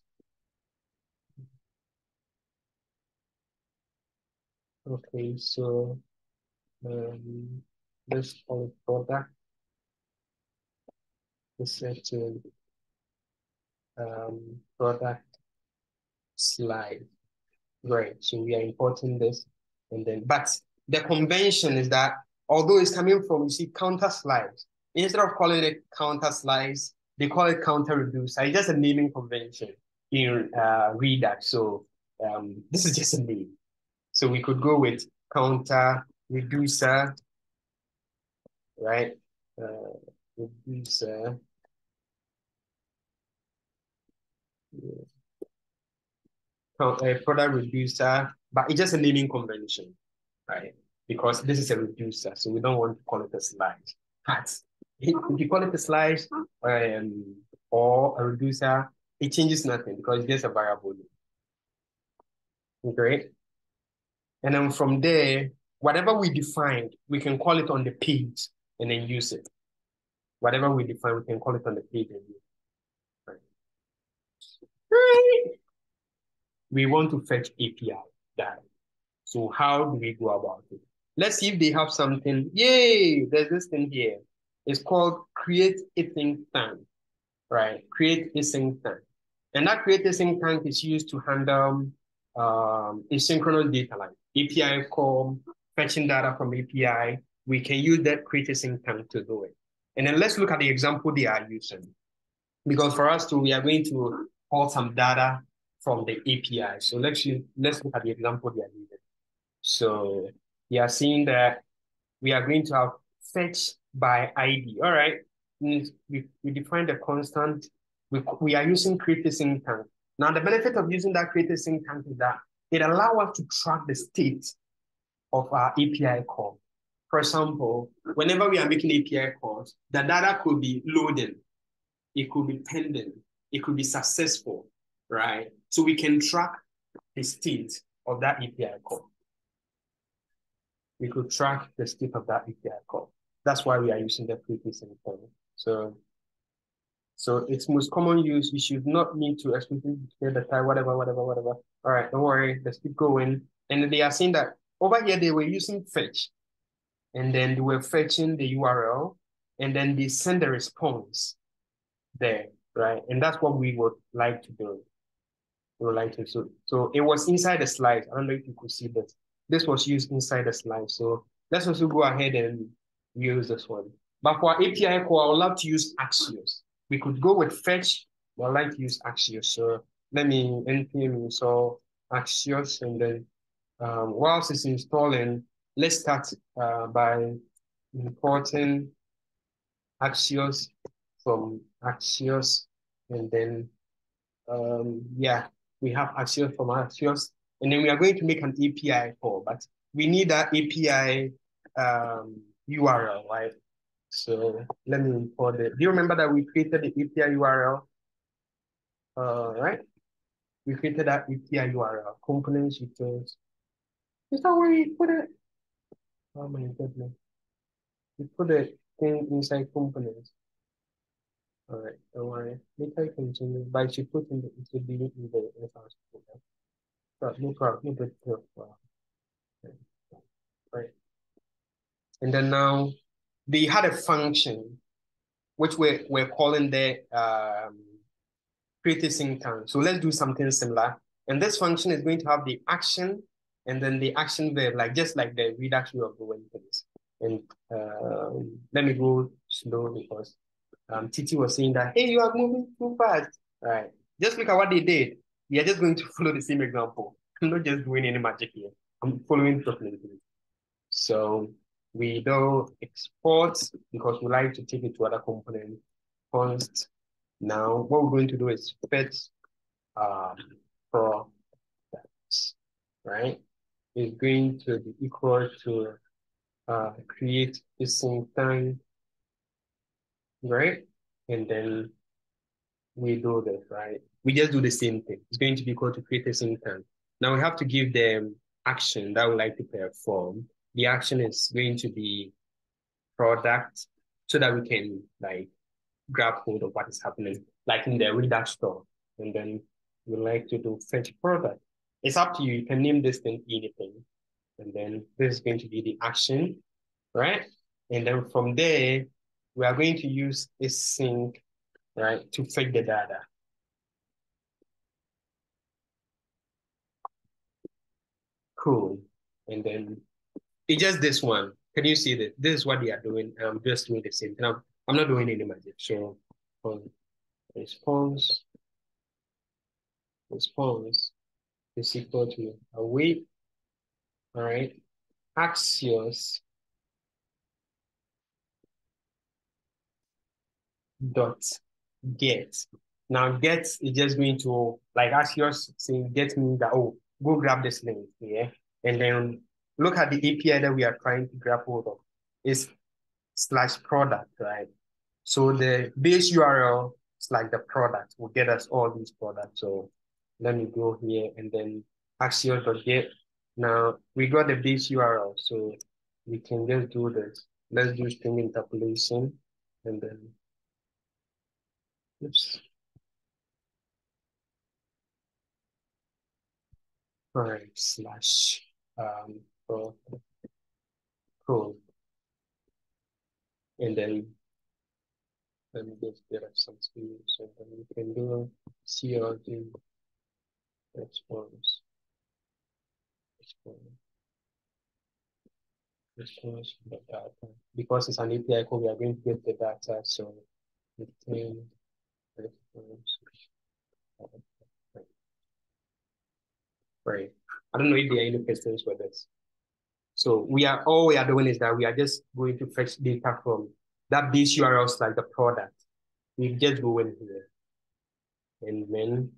[SPEAKER 1] Okay, so um, let's call it product. Let's set to um, product slide. Right, so we are importing this and then, but the convention is that although it's coming from, you see, counter slides, instead of calling it counter slides, they call it counter reducer. It's just a naming convention in uh, Redux. So um, this is just a name. So we could go with counter reducer, right? Uh, reducer. Yeah. So, a product reducer, but it's just a naming convention, right? Because this is a reducer, so we don't want to call it a slide. But if you call it a slide um, or a reducer, it changes nothing because it's just a variable. Great. And then from there, whatever we defined, we can call it on the page and then use it. Whatever we define, we can call it on the page and use it. Right. We want to fetch API data. So how do we go about it? Let's see if they have something. Yay, there's this thing here. It's called create a async thunk, right? Create a async thunk. And that create a async thunk is used to handle um, asynchronous data like API call, fetching data from API, we can use that create a async thunk to do it. And then let's look at the example they are using. Because for us to, we are going to pull some data from the API. So let's let's look at the example they are using. So we are seeing that we are going to have fetch by ID. All right. We, we define the constant. We, we are using create async thunk. Now, the benefit of using that create async thunk is that it allows us to track the state of our API call. For example, whenever we are making API calls, the data could be loading, it could be pending, it could be successful, right? So we can track the state of that API call. We could track the state of that API call. That's why we are using the previous endpoint. So, so its most common use, you should not need to explicitly declare the type, whatever, whatever, whatever. All right, don't worry, let's keep going. And they are saying that over here, they were using fetch. And then they were fetching the URL, and then they send the response there, right? And that's what we would like to do. We would like to so so it was inside the slides. I don't know if you could see this. This was used inside the slide. So let's also go ahead and use this one. But for API I would love to use Axios. We could go with fetch, but I like to use Axios. So let me npm install Axios and then um, whilst it's installing, let's start uh, by importing Axios from Axios and then um, yeah, we have Axios from Axios and then we are going to make an API call, but we need that API um, URL, right? So let me import it. Do you remember that we created the API URL? Uh, right? We created that API URL, components, details. Is that where you put it? Oh my goodness. You put it in inside components. All right, don't worry. Later I continue, but I should put in the, be in the reference folder. But no problem, no big deal. Right. And then now they had a function which we're, we're calling the um, create async thunk. So let's do something similar. And this function is going to have the action and then the action verb, like just like the reduction of the doing things. And um, let me go slow because um, Titi was saying that, hey, you are moving too fast. All right. Just look at what they did. We are just going to follow the same example. I'm not just doing any magic here. I'm following properly. So we don't export because we like to take it to other components. const. Now, what we're going to do is fetch um, products, right? Is going to be equal to uh, create the same time, right? And then we do this, right? We just do the same thing. It's going to be called to create a time. Now we have to give them action that we like to perform. The action is going to be product so that we can like grab hold of what is happening, like in the Redux store. And then we like to do fetch product. It's up to you. You can name this thing anything. And then this is going to be the action, right? And then from there, we are going to use this sync, right, to fetch the data. Cool. And then it's just this one. Can you see that? This is what they are doing. I'm just doing the same thing. I'm, I'm not doing any magic. So um, response, response is equal to await, all right, axios dot get. Now get is just going to, like axios saying get me that, oh, go grab this link, yeah? And then look at the API that we are trying to grab hold of. Is slash product, right? So the base URL slash the product will get us all these products. So let me go here and then axios.get. Now we got the base URL, so we can just do this. Let's do string interpolation and then, oops. Right, slash um, pro, pro. And then let me just get up some speed so then we can do CRD response. Response. Because it's an API call, we are going to get the data, so response. Right. I don't know if there are any questions for this. So we are all we are doing is that we are just going to fetch data from that base URLs like the product. We just go in here. And then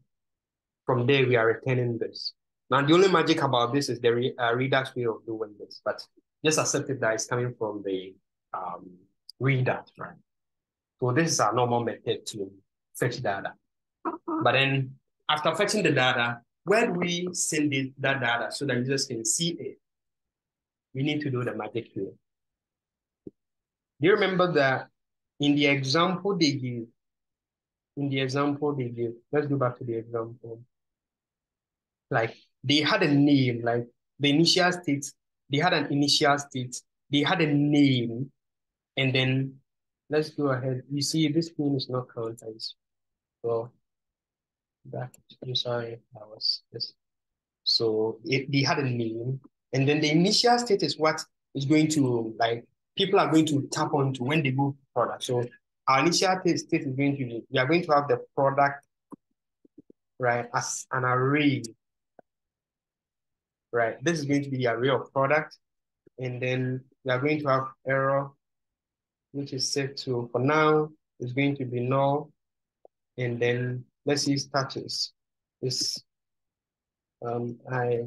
[SPEAKER 1] from there we are returning this. Now the only magic about this is the re, uh, Redux way of doing this, but just accept it that it's coming from the um, Redux, right? So this is our normal method to fetch data. But then after fetching the data, where do we send it, that data so that users can see it? We need to do the magic here. Do you remember that in the example they give, in the example they give, let's go back to the example. Like they had a name, like the initial state, they had an initial state, they had a name, and then let's go ahead. You see, this thing is not counted. So back I'm sorry, that was this. So it, they had a name, and then the initial state is what is going to like people are going to tap onto when they go product. So our initial state is going to be we are going to have the product right as an array. Right, this is going to be the array of product, and then we are going to have error, which is set to for now is going to be null, and then let's use touches. is um I.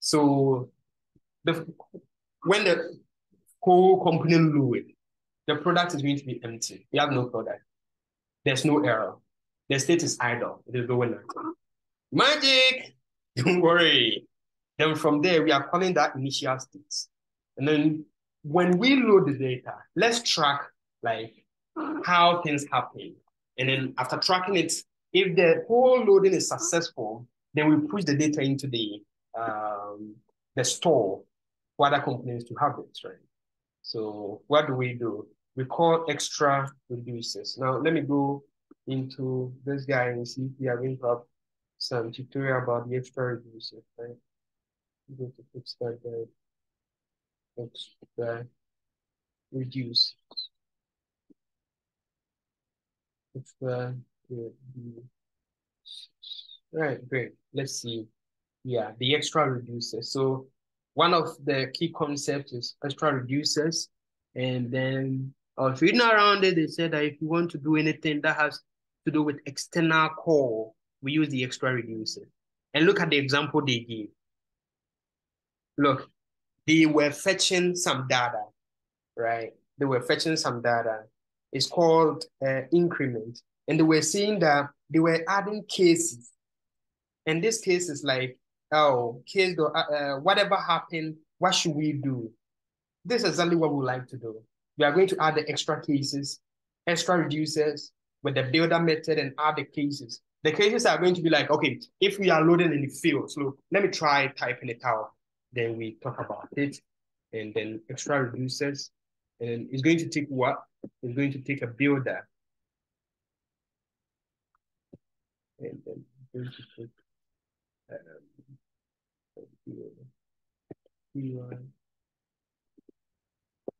[SPEAKER 1] So the when the whole company load, the product is going to be empty. We have no product. There's no error. The state is idle. It is going on. Magic! Don't worry. Then from there, we are calling that initial state. And then when we load the data, let's track like how things happen. And then after tracking it, if the whole loading is successful, then we push the data into the um, the store for other companies to have it, right? So what do we do? We call extra reducers. Now let me go into this guy and see if we are going to have some tutorial about the extra reducer, right? I'm going to fix that guy. Extra reduce. Extra Right, great. Let's see. Yeah, the extra reducers. So one of the key concepts is extra reducers. And then I was reading around it, they said that if you want to do anything that has to do with external core, we use the extra reducer. And look at the example they give. Look, they were fetching some data, right? They were fetching some data. It's called uh, increment. And they were seeing that they were adding cases. And this case is like, oh, case, uh, uh, whatever happened, what should we do? This is exactly what we like to do. We are going to add the extra cases, extra reducers with the builder method and add the cases. The cases are going to be like, okay, if we are loading in the field, look, let me try typing it out. Then we talk about it and then extra reducers. And it's going to take what? It's going to take a builder. And then going to take um,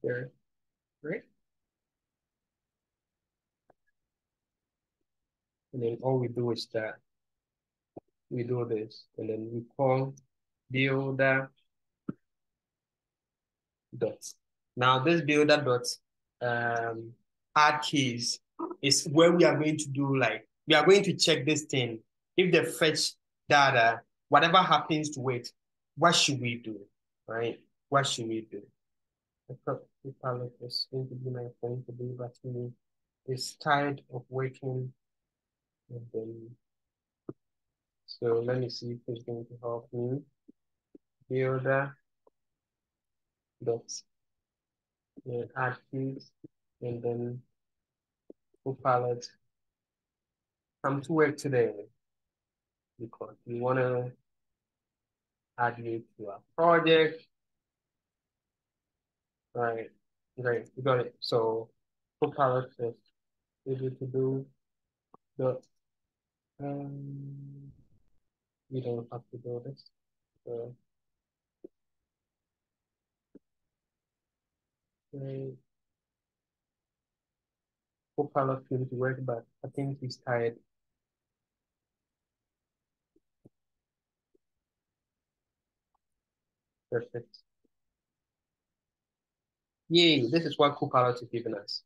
[SPEAKER 1] there, right? And then all we do is that we do this, and then we call builder dots. Now this builder dots um, add keys is where we are going to do like, we are going to check this thing. If the fetch data, whatever happens to it, what should we do, right? What should we do? The palette is going to be my friend to be, but he is tired of waiting and then, so let me see if it's going to help me. Builder dot yeah, add keys and then Copilot. Come to work today because we want to add you to our project. Right, great, you got it. So Copilot is able to do the um, we don't have to do this. So, okay. Copilot to work, but I think he's tired. Perfect. Yay, this is what Copilot is giving us.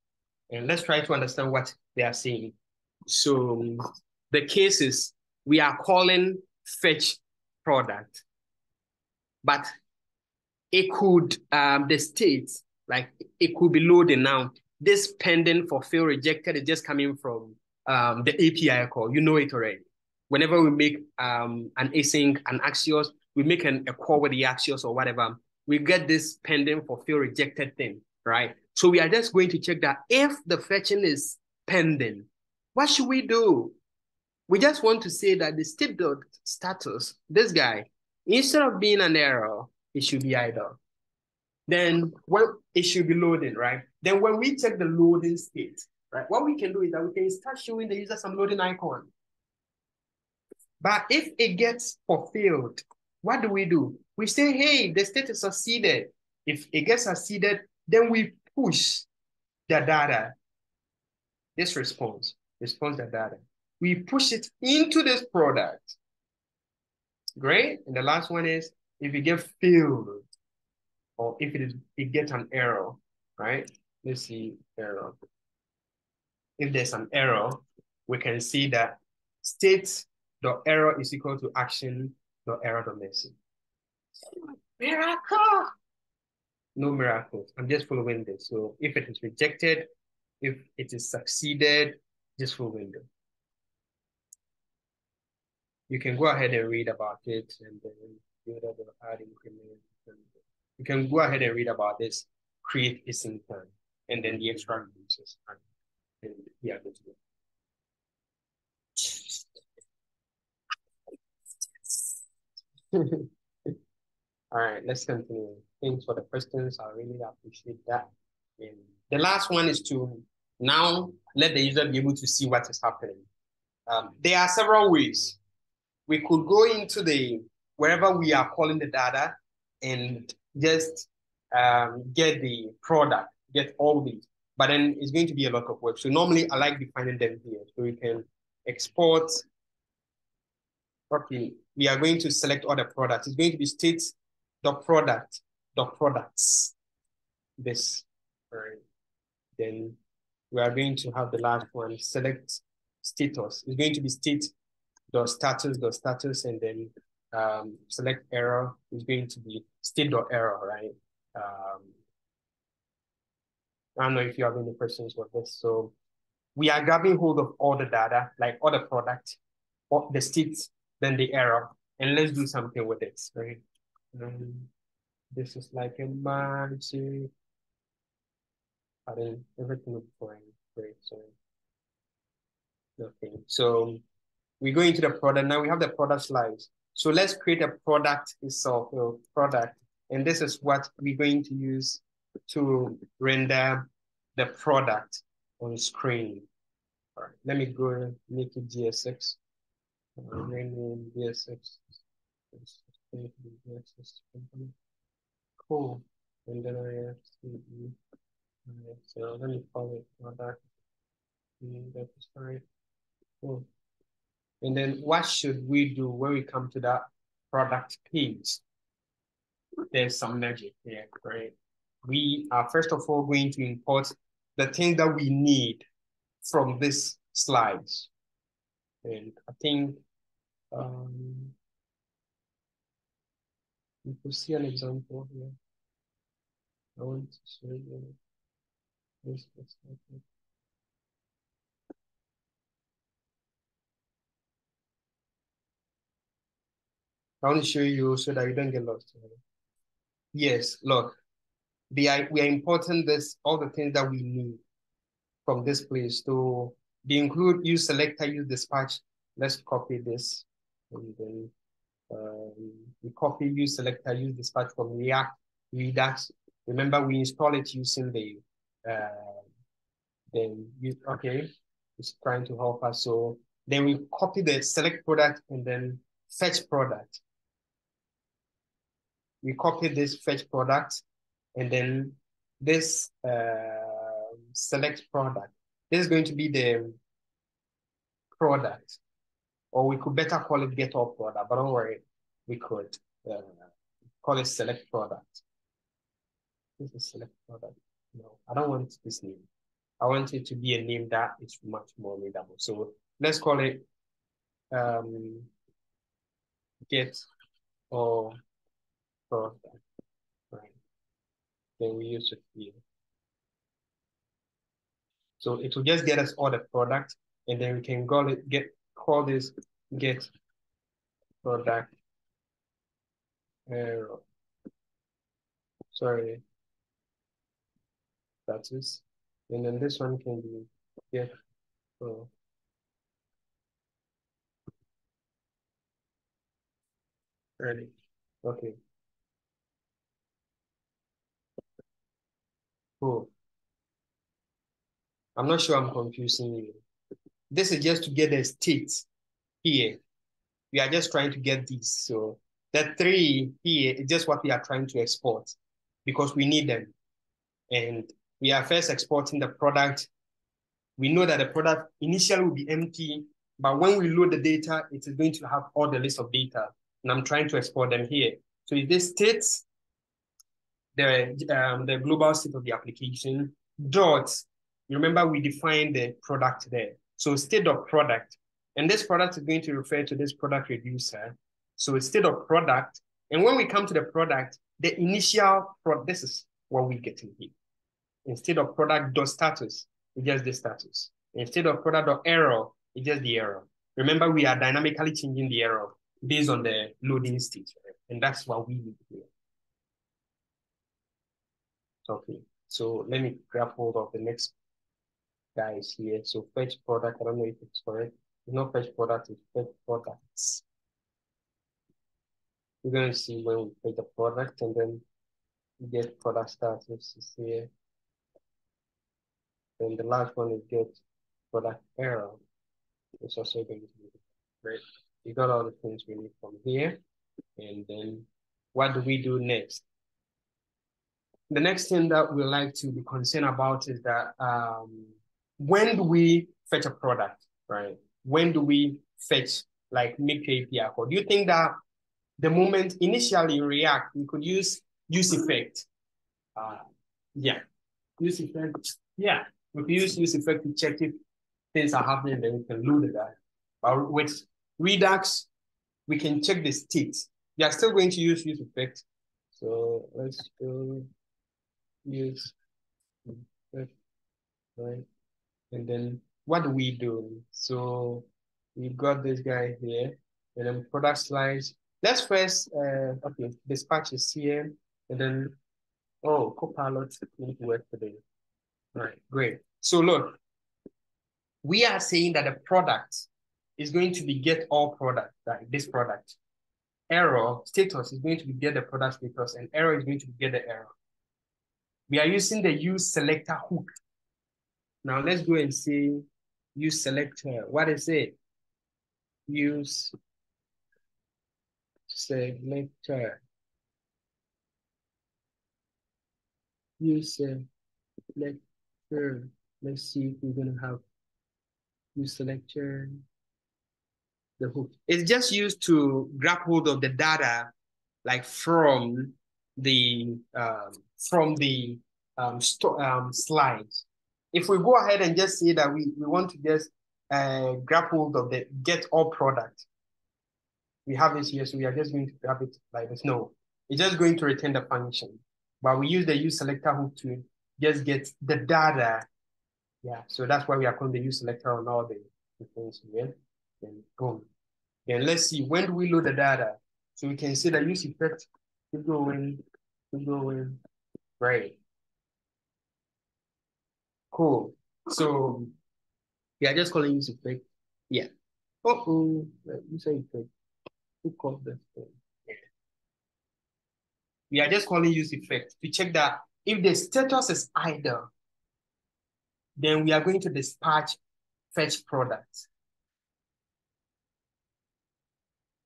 [SPEAKER 1] And let's try to understand what they are saying. So the cases we are calling fetch product, but it could, um, the state, like it could be loading now. This pending for fail rejected is just coming from um, the API call. You know it already. Whenever we make um, an async, an Axios, we make an, a call with the Axios or whatever, we get this pending for fail rejected thing, right? So we are just going to check that if the fetching is pending, what should we do? We just want to say that the state dot status, this guy, instead of being an error, it should be idle. Then when it should be loading, right? Then when we check the loading state, right, what we can do is that we can start showing the user some loading icon. But if it gets fulfilled, what do we do? We say, hey, the state is succeeded. If it gets succeeded, then we push the data, this response, response the data we push it into this product. Great. And the last one is if you get failed or if it is it gets an error, right? Let's see error. If there's an error, we can see that state the error is equal to action the error the message. Miracle! No miracles. I'm just following this. So if it is rejected, if it is succeeded, just following them. you can go ahead and read about it and then build up the add increment. And you can go ahead and read about this, create a sync and then the extra uses and yeah, good to go. All right, let's continue. Thanks for the questions. I really appreciate that. And the last one is to now let the user be able to see what is happening. Um, there are several ways we could go into the wherever we are calling the data and just um, get the product, get all these. But then it's going to be a lot of work. So normally I like defining them here. So we can export. Okay, we are going to select all the products. It's going to be state the product, the products. This. right? Then we are going to have the last one, select status. It's going to be state dot status dot status and then um, select error is going to be state error, right? Um, I don't know if you have any questions with this. So we are grabbing hold of all the data, like all the product, all the state, then the error, and let's do something with it, right? Um, this is like a magic. I think everything looks fine. Great, so nothing. So we go into the product. Now we have the product slides. So let's create a product itself, a product. And this is what we're going to use to render the product on screen. All right, let me go and make it GS6. Uh, rename GS6. Cool. And then I have to, so let me call it product. Mm, that is right. Cool. And then what should we do when we come to that product page? There's some magic here, right? We are first of all going to import the thing that we need from this slides. And I think um, you could see an example here. I want to show you this. this I want to show you so that you don't get lost. Yes, look, we are, we are importing this, all the things that we need from this place. So they include use selector, use dispatch. Let's copy this. And then um, we copy use selector, use dispatch from React, Redux. Remember, we install it using the, uh, then you, okay, it's trying to help us. So then we copy the select product and then fetch product we copy this fetch product and then this uh, select product. This is going to be the product, or we could better call it get all product, but don't worry, we could uh, call it select product. This is select product. No, I don't want this name. I want it to be a name that is much more readable. So let's call it um, get or product, right? Then we use it here. So it will just get us all the product, and then we can call it get call this get product error. Sorry, that is, and then this one can be get oh. Ready. Okay. I'm not sure I'm confusing you. This is just to get the state here. We are just trying to get these. So the three here is just what we are trying to export because we need them. And we are first exporting the product. We know that the product initially will be empty, but when we load the data, it is going to have all the list of data. And I'm trying to export them here. So if this states the, um, the global state of the application, dot, remember we defined the product there. So state of product, and this product is going to refer to this product reducer. So state of product. And when we come to the product, the initial, pro this is what we get in here. Instead of product dot status, it's just the status. Instead of product dot error, it's just the error. Remember, we are dynamically changing the error based on the loading state, right? and that's what we need here. Okay, so let me grab hold of the next guys here. So fetch product, I don't know if it's correct. It's not fetch product, it's fetch products. We're going to see when we fetch the product and then get product status here. Then the last one is get product error. It's also going to be great. We got all the things we need from here. And then what do we do next? The next thing that we like to be concerned about is that um, when do we fetch a product, right? When do we fetch like make API call? Do you think that the moment initially in React we could use use effect? Uh, yeah, use effect. Yeah, we can use use effect to check if things are happening, then we can load it. But with Redux, we can check the state. We are still going to use use effect. So let's go use right? And then what do we do? So we've got this guy here, and then product slides. Let's first, uh, okay, dispatch is here, and then, oh, Copilot to work today. All right, great. So look, we are saying that the product is going to be get all product, like this product. Error status is going to be get the product status, and error is going to be get the error. We are using the use selector hook. Now let's go and see use selector. What is it? Use selector. Use selector. Let's see if we're gonna have use selector. The hook. It's just used to grab hold of the data, like from the um, from the um, um, slides. If we go ahead and just say that we, we want to just uh, grab hold of the get all product, we have this here, so we are just going to grab it like this. No, it's just going to return the function. But we use the use selector hook to just get the data. Yeah, so that's why we are calling the use selector on all the, the things here. Then boom. Then let's see, when do we load the data? So we can see the use effect, keep going, keep going, right. Cool. So yeah, just calling use effect. Yeah. Oh, oh, say effect. Who called this? Yeah. We are just calling use effect to check that if the status is idle, then we are going to dispatch fetch product.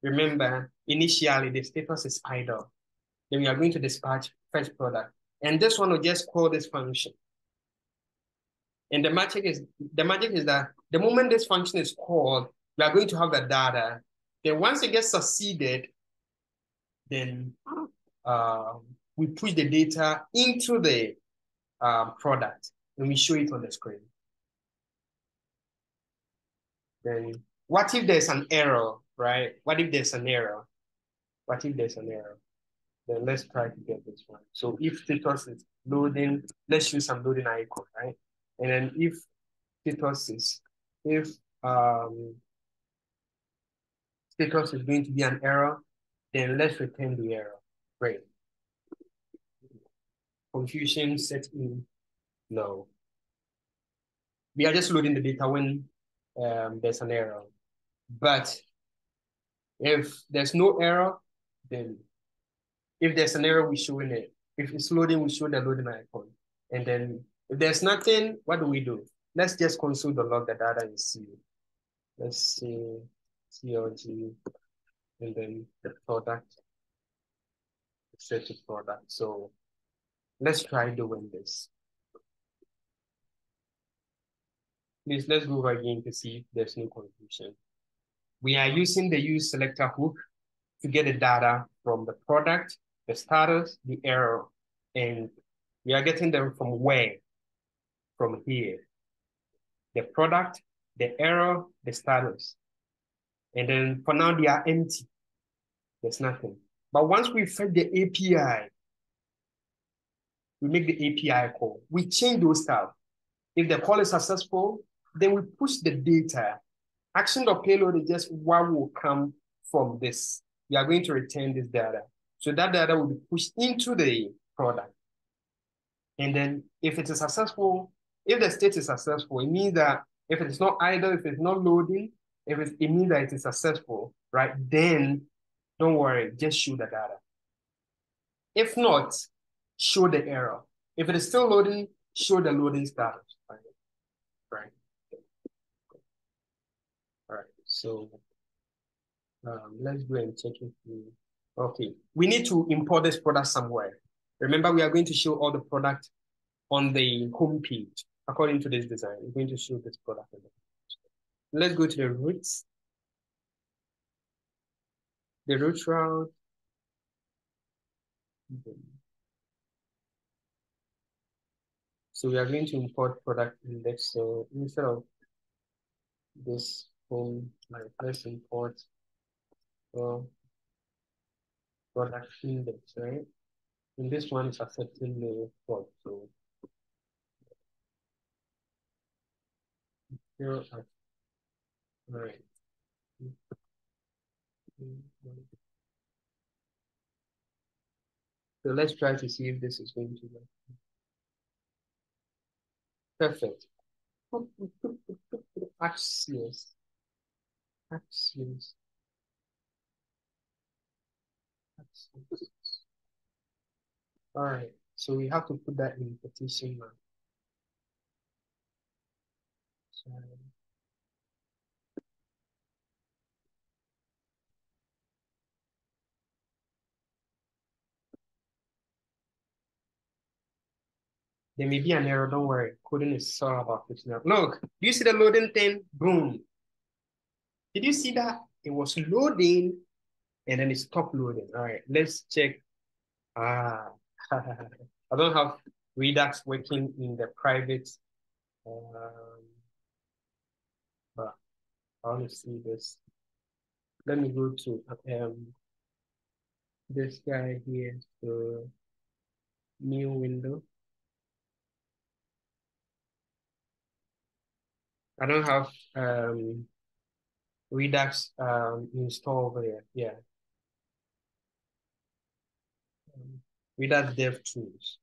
[SPEAKER 1] Remember, initially the status is idle. Then we are going to dispatch fetch product. And this one will just call this function. And the magic is the magic is that the moment this function is called, we are going to have the data. Then once it gets succeeded, then uh, we push the data into the um, product and we show it on the screen. Then what if there's an error, right? What if there's an error? What if there's an error? Then let's try to get this one. So if status is loading, let's use some loading icon, right? And then if status is, if um, status is going to be an error, then let's return the error. Great. Confusion set in no. We are just loading the data when um, there's an error. But if there's no error, then if there's an error, we show in it. If it's loading, we show the loading icon. And then if there's nothing, what do we do? Let's just console the log the data is C. Let's see CLG and then the product, set to product. So let's try doing this. Please, let's go again to see if there's no confusion. We are using the use selector hook to get the data from the product, the status, the error, and we are getting them from where? from here. The product, the error, the status. And then for now, they are empty. There's nothing. But once we fed the API, we make the API call. We change those stuff. If the call is successful, then we push the data. Action payload is just what will come from this. We are going to return this data. So that data will be pushed into the product. And then if it is successful, if the state is successful, it means that if it's not idle, if it's not loading, if it's, it means that it is successful, right? Then don't worry, just show the data. If not, show the error. If it is still loading, show the loading status. Right. right. All right. So um, let's go and check it through. Okay. We need to import this product somewhere. Remember, we are going to show all the product on the home page according to this design. We're going to show this product. Let's go to the roots. The root route. So we are going to import product index. So instead of this home, like let's import uh, product index, right? And this one the port. So here, uh, all right. So let's try to see if this is going to work. Perfect. Axios. Axios. Axios. All right. So we have to put that in petition now. Sorry. There may be an error, don't worry. Coding is all about fixing up. Look, do you see the loading thing? Boom. Did you see that? It was loading and then it stopped loading. All right, let's check. Ah, I don't have Redux working in the private. Um, but I want to see this. Let me go to um this guy here. So new window. I don't have um, Redux um, installed over there. Yeah. Um, Redux Dev Tools.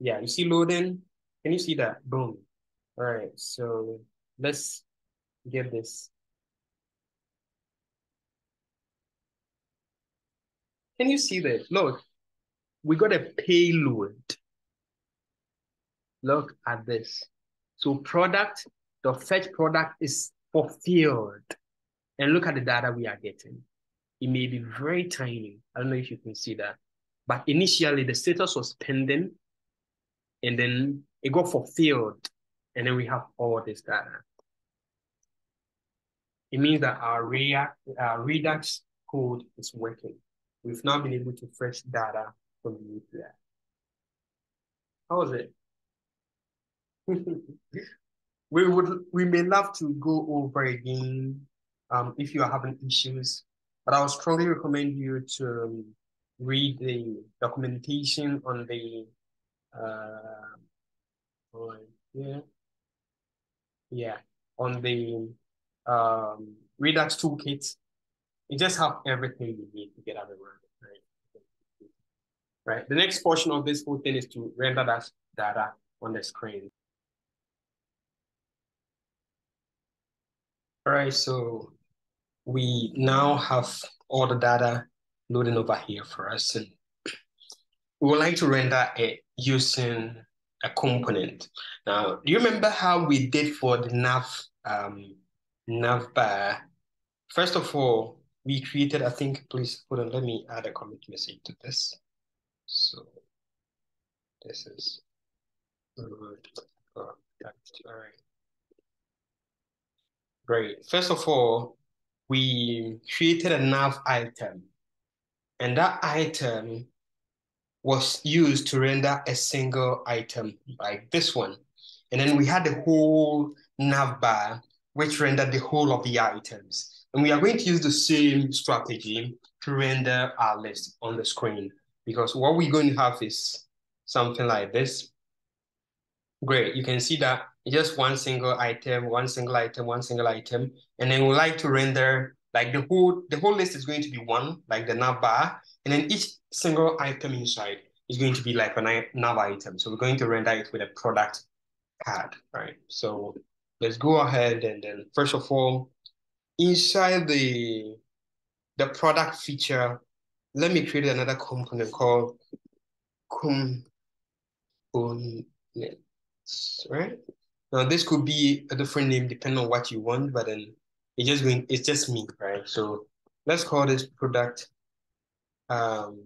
[SPEAKER 1] Yeah, you see loading? Can you see that? Boom. All right, so let's get this. Can you see that? Look, we got a payload. Look at this. So product the fetch product is fulfilled. And look at the data we are getting. It may be very tiny. I don't know if you can see that. But initially, the status was pending, and then it got fulfilled. And then we have all this data. It means that our React, our Redux code is working. We've now been able to fetch data from the API. How was it? we would we may love to go over again um, if you are having issues, but I would strongly recommend you to um, read the documentation on the uh, on, yeah yeah on the um, Redux toolkit. You just have everything you need to get out of. Right? right. The next portion of this whole thing is to render that data on the screen. All right, so we now have all the data loading over here for us. And we would like to render it using a component. Now, do you remember how we did for the nav, um, nav bar? First of all, we created, I think, please hold on, let me add a commit message to this. So this is, all right. Great. First of all, we created a nav item, and that item was used to render a single item like this one. And then we had the whole nav bar, which rendered the whole of the items. And we are going to use the same strategy to render our list on the screen because what we're going to have is something like this. Great, you can see that just one single item, one single item, one single item. And then we like to render like the whole, the whole list is going to be one, like the nav bar. And then each single item inside is going to be like a nav item. So we're going to render it with a product card, right? So let's go ahead and then first of all, inside the, the product feature, let me create another component called components, right? Now this could be a different name depending on what you want, but then it's just going, it's just me, right? So let's call this product, um,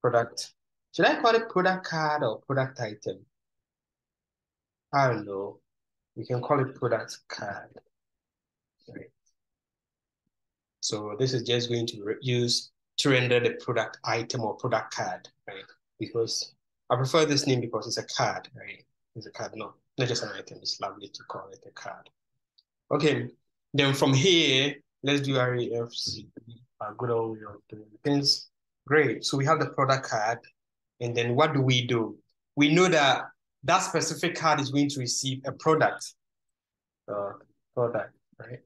[SPEAKER 1] product. Should I call it product card or product item? I don't know. We can call it product card. Right. So this is just going to use to render the product item or product card, right? Because I prefer this name because it's a card, right? It's a card, no, not just an item. It's lovely to call it a card. Okay, then from here, let's do RAFC, a good old way of doing things. Great, so we have the product card, and then what do we do? We know that that specific card is going to receive a product, uh, product, right?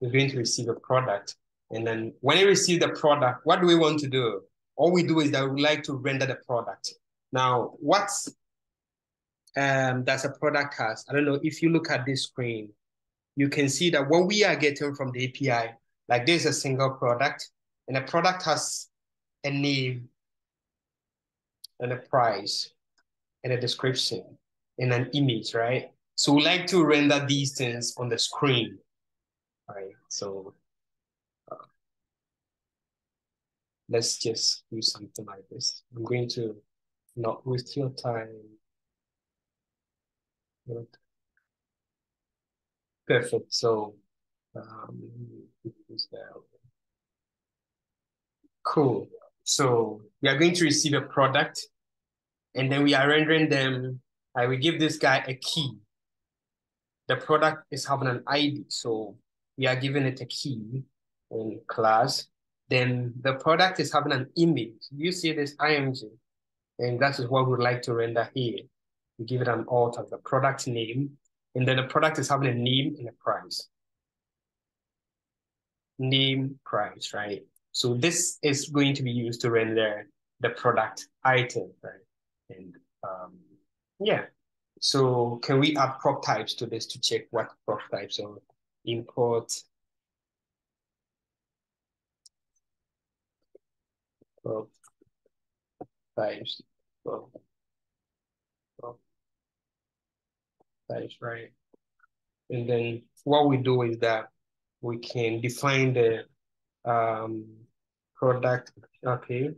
[SPEAKER 1] It's going to receive a product. And then when it receives the product, what do we want to do? All we do is that we like to render the product. Now, what's um, that's a product has, I don't know, if you look at this screen, you can see that what we are getting from the API, like there's a single product, and the product has a name and a price and a description and an image, right? So we like to render these things on the screen, right? So uh, let's just do something like this. I'm going to not waste your time. Perfect. So um, cool. So we are going to receive a product and then we are rendering them. I will give this guy a key. The product is having an ID. So we are giving it a key in class. Then the product is having an image. You see this IMG. And that is what we would like to render here. We give it an alt of the product name. And then the product is having a name and a price. Name, price, right? So this is going to be used to render the product item, right? And um, yeah, so can we add prop types to this to check what prop types are import prop types, prop types, right? And then what we do is that we can define the um, product, okay?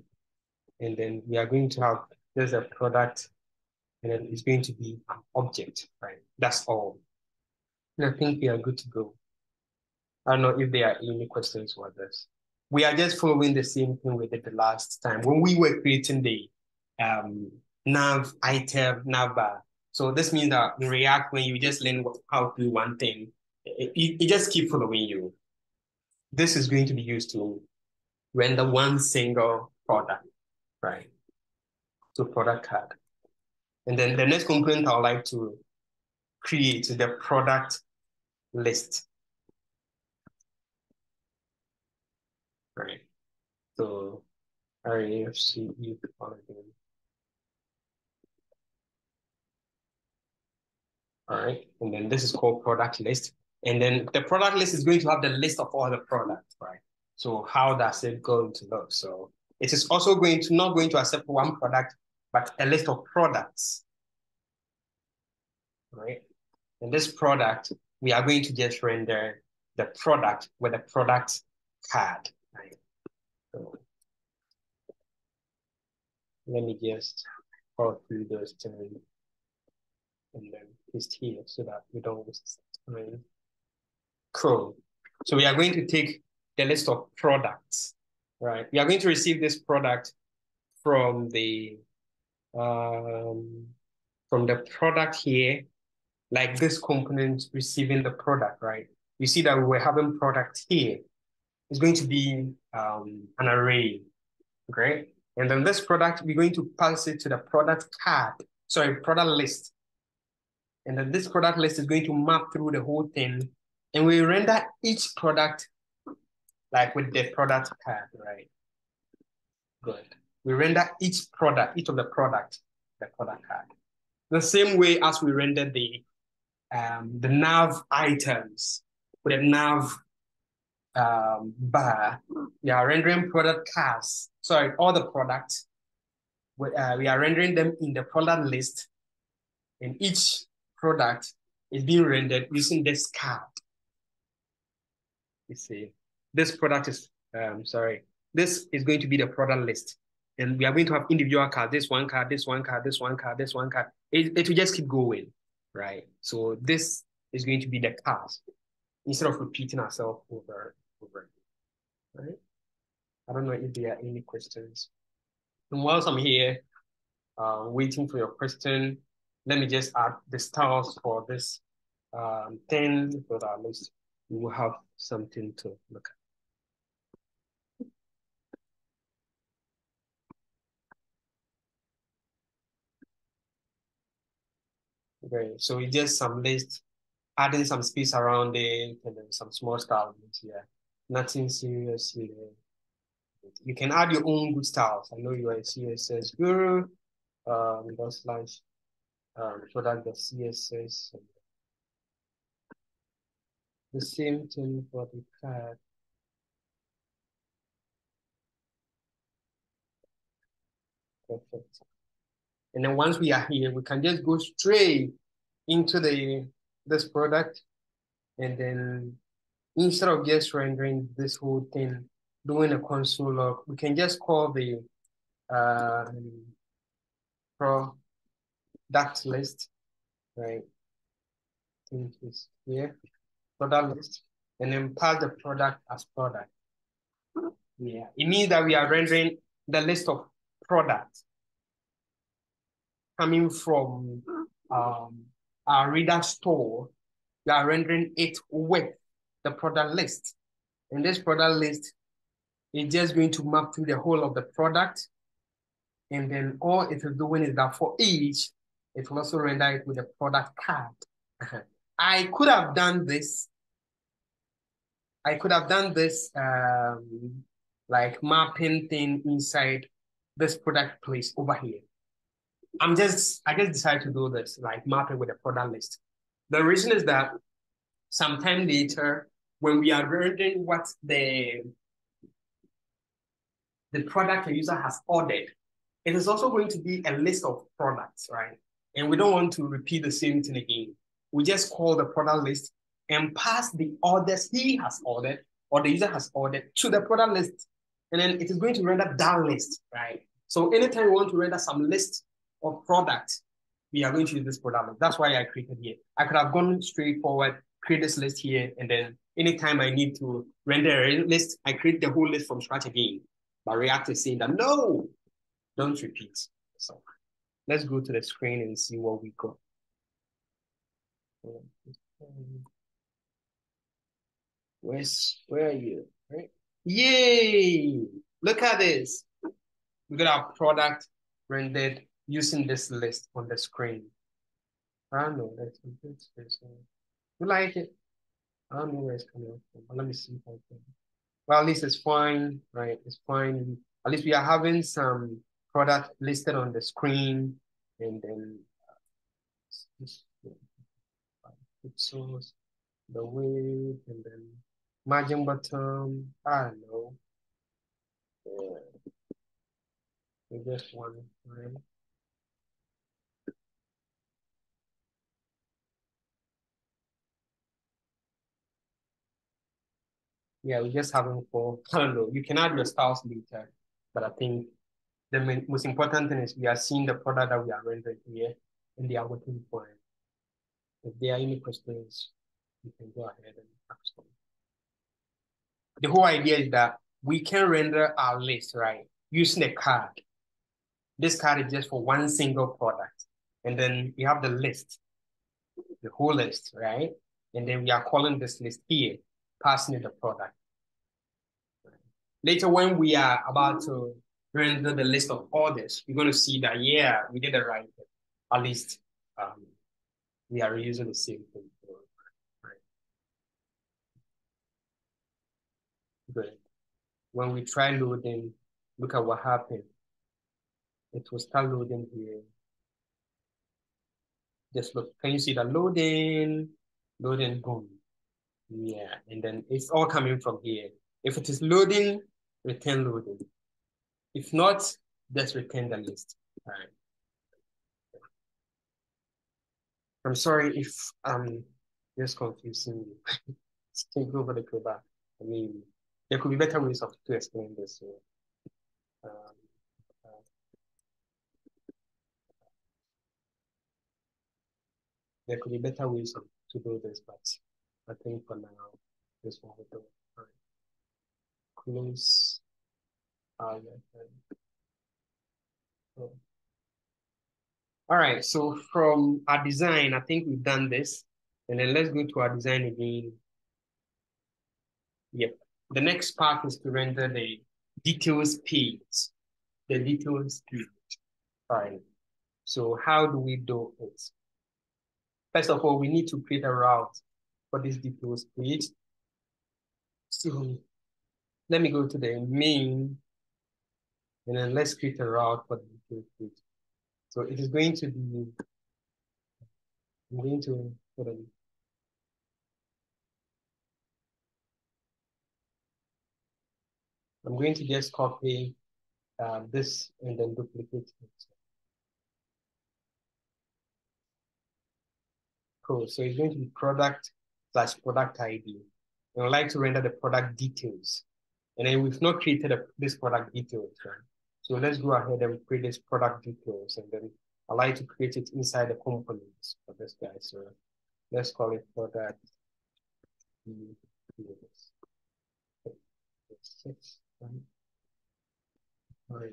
[SPEAKER 1] And then we are going to have, there's a product and then it's going to be an object, right? That's all. And I think we are good to go. I don't know if there are any questions for this. We are just following the same thing we did the last time when we were creating the um, nav item nav bar. So this means that in React, when you just learn how to do one thing, it, it, just keep following you. This is going to be used to render one single product, right? So product card. And then the next component I would like to create is the product list. Right. So RAFC All right. And then this is called product list. And then the product list is going to have the list of all the products, right? So how does it going to look? So it is also going to not going to accept one product, but a list of products, right? And this product, we are going to just render the product with a product card, right? So let me just go through those two and then paste here so that we don't waste time. Cool. So we are going to take the list of products, right? We are going to receive this product from the um, from the product here, like this component receiving the product, right? You see that we're having product here. It's going to be um, an array, okay? And then this product, we're going to pass it to the product card, sorry, product list. And then this product list is going to map through the whole thing and we render each product like with the product card, right? Good. We render each product, each of the product, the product card. The same way as we render the um, the nav items with a nav um, bar, we are rendering product cards. Sorry, all the products. We, uh, we are rendering them in the product list, and each product is being rendered using this card you see, this product is, um, sorry, this is going to be the product list. And we are going to have individual cards, this one card, this one card, this one card, this one card. It, it will just keep going, right? So this is going to be the cards instead of repeating ourselves over over, right? I don't know if there are any questions. And whilst I'm here, uh, waiting for your question, let me just add the styles for this um, thing so that at least we will have something to look at. Okay, so it's just some list, adding some space around it, and then some small styles here. Nothing serious here. You can add your own good styles. I know you are a CSS guru. Um, dot slash um, product the CSS. The same thing for the card. Perfect. And then once we are here, we can just go straight into the this product. And then instead of just rendering this whole thing, doing a console log, we can just call the uh, product list, right? I think it's here, product list, and then pass the product as product. Yeah, it means that we are rendering the list of products coming from um, our Redux store, we are rendering it with the product list. And this product list is just going to map through the whole of the product. And then all it is doing is that for each, it will also render it with a product card. I could have done this. I could have done this um, like mapping thing inside this product place over here. I'm just, I just decided to do this, like mapping with a product list. The reason is that sometime later, when we are rendering what the, the product a user has ordered, it is also going to be a list of products, right? And we don't want to repeat the same thing again. We just call the product list and pass the orders he has ordered or the user has ordered to the product list. And then it is going to render that list, right? So anytime we want to render some list of product, we are going to use this product list. That's why I created here. I could have gone straight forward, create this list here, and then anytime I need to render a list, I create the whole list from scratch again. But React is saying that no, don't repeat. So let's go to the screen and see what we got. Where's where are you? Right? Yay! Look at this. We got our product rendered using this list on the screen. I don't know, that's space. You like it? I don't know where it's coming from, but let me see if I can. Well, at least it's fine, right? It's fine. At least we are having some product listed on the screen and then uh, pixels, the width, and then margin bottom. I don't know. Yeah. We just one, right? Yeah, we just having for, I don't know, you can add your styles later, but I think the most important thing is we are seeing the product that we are rendering here and they are waiting for it. If there are any questions, you can go ahead and ask them. The whole idea is that we can render our list, right, using a card. This card is just for one single product. And then we have the list, the whole list, right? And then we are calling this list here passing in the product. Later, when we are about to render the list of orders, you're going to see that, yeah, we did it right. At least um, we are using the same thing. Right. Good. When we try loading, look at what happened. It will start loading here. Just look, can you see the loading? Loading, boom. Yeah, and then it's all coming from here. If it is loading, return loading. If not, just return the list. All right. I'm sorry if I'm just confusing you. Take over the back. I mean, there could be better ways of to explain this. So, um, uh, there could be better ways of, to do this, but I think for now, this one will do. All right. Close. Oh. All right, so from our design, I think we've done this. And then let's go to our design again. Yep. The next part is to render the details page. The details page. Right. So how do we do it? First of all, we need to create a route for this details page. So let me go to the main and then let's create a route for the details. So it is going to be, I'm going to put a I'm going to just copy uh, this and then duplicate it. Cool. So it's going to be product slash product ID. And I'd like to render the product details. And then we've not created a, this product details, right? So let's go ahead and create this product details. And then I like to create it inside the components for this guy. So let's call it product details. Six, right.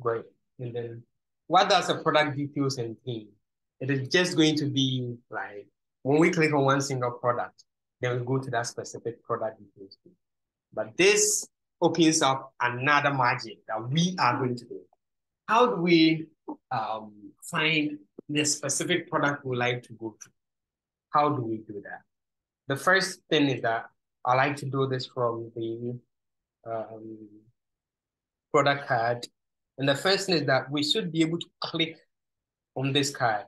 [SPEAKER 1] Great. And then what does a product details contain? It is just going to be like when we click on one single product, then we go to that specific product details. But this opens up another magic that we are going to do. How do we um, find the specific product we like to go to? How do we do that? The first thing is that I like to do this from the um, product card. And the first thing is that we should be able to click on this card,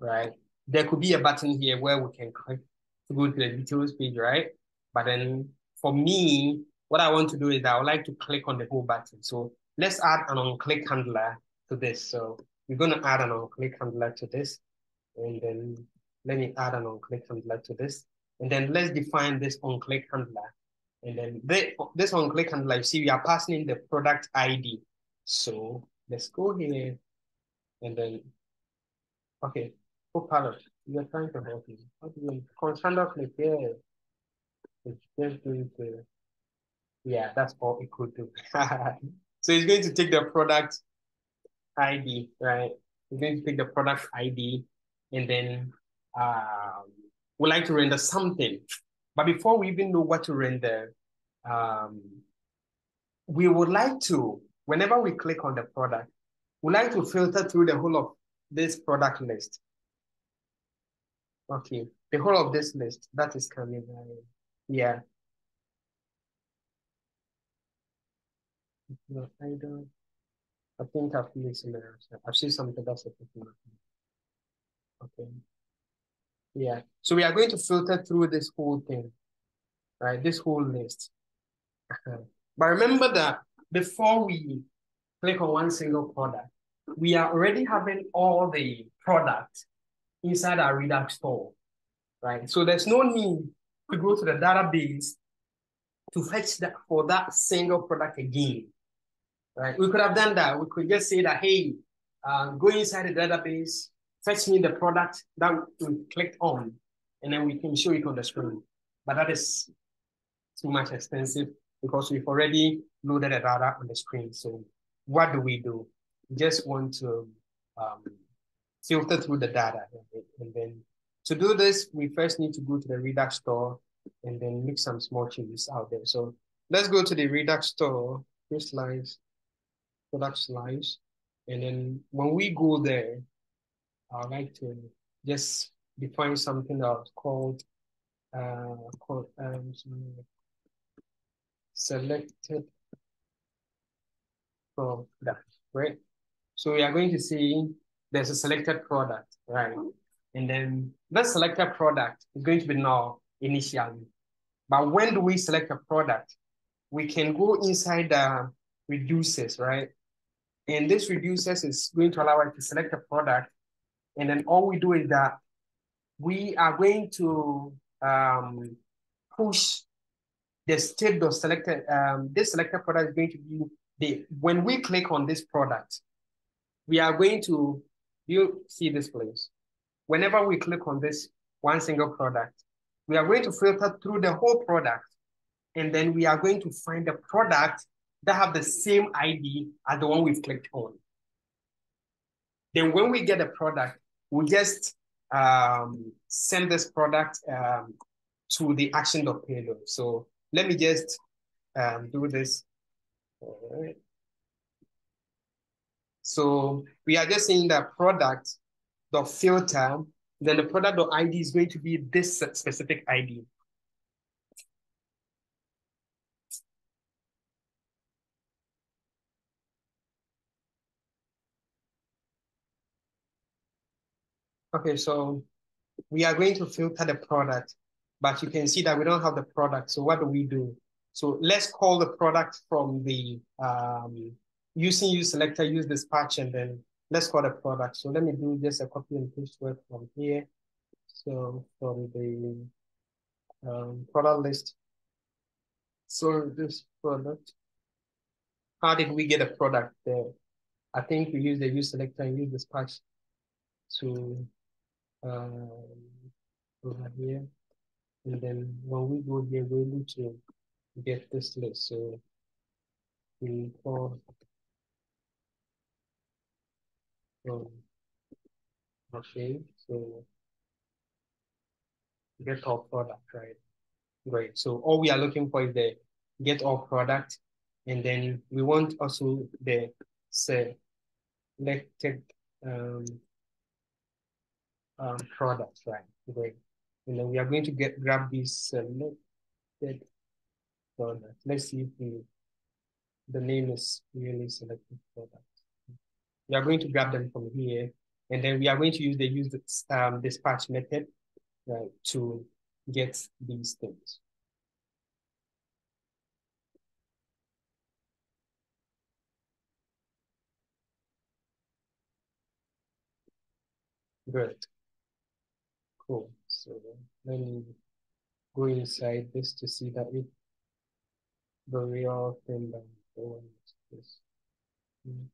[SPEAKER 1] right? There could be a button here where we can click to go to the details page, right? But then for me, what I want to do is I would like to click on the whole button. So let's add an on-click handler to this. So we're going to add an on-click handler to this. And then let me add an on-click handler to this. And then let's define this on-click handler. And then this on-click handler, you see we are passing in the product ID. So let's go here and then, okay, Copilot, you are trying to help me. How do you, click here? It's just going to, yeah, that's all it could do. so it's going to take the product ID, right? It's going to take the product ID and then um, we like to render something. But before we even know what to render, um, we would like to, whenever we click on the product, we like to filter through the whole of this product list. Okay, the whole of this list, that is coming. Yeah. No, I don't. I think I've missed an I've seen something that's a Okay. Yeah. So we are going to filter through this whole thing, right? This whole list. but remember that before we click on one single product, we are already having all the products inside our Redux store, right? So there's no need to go to the database to fetch that for that single product again, right? We could have done that. We could just say that, hey, uh, go inside the database, fetch me the product that we clicked on, and then we can show it on the screen. But that is too much expensive because we've already loaded the data on the screen. So what do we do? We just want to um, filter through the data. And then to do this, we first need to go to the Redux store and then make some small changes out there. So let's go to the Redux store, this slice, product slice. And then when we go there, I'd like to just define something that's called, uh, called um, selected product, right? So we are going to see there's a selected product, right? And then selected product is going to be now initially. But when do we select a product? We can go inside the reducers, right? And this reducers is going to allow us to select a product and then all we do is that we are going to um, push the state of selected, um, this selected product is going to be the, when we click on this product, we are going to, you see this place. Whenever we click on this one single product, we are going to filter through the whole product. And then we are going to find the product that have the same ID as the one we've clicked on. Then when we get a product, we just um, send this product um, to the action of payload. So let me just um, do this. All right. So we are just saying that product the filter, then the product ID is going to be this specific ID. Okay, so we are going to filter the product, but you can see that we don't have the product. So what do we do? So let's call the product from the um, using use selector, use dispatch, and then let's call the product. So let me do just a copy and paste work from here. So from the um, product list. So this product, how did we get a product there? I think we use the use selector and use dispatch to um, over here. And then when we go here, we need to get this list. So we call um, okay, so get all product, right? Great. So all we are looking for is the get all product. And then we want also the selected um, um, products, right? Great. And then we are going to get grab these selected products. Let's see if we, the name is really selected product. We are going to grab them from here, and then we are going to use the use um, dispatch method right, to get these things. Good. Cool. So let me go inside this to see that it the real thing that going this. Mm.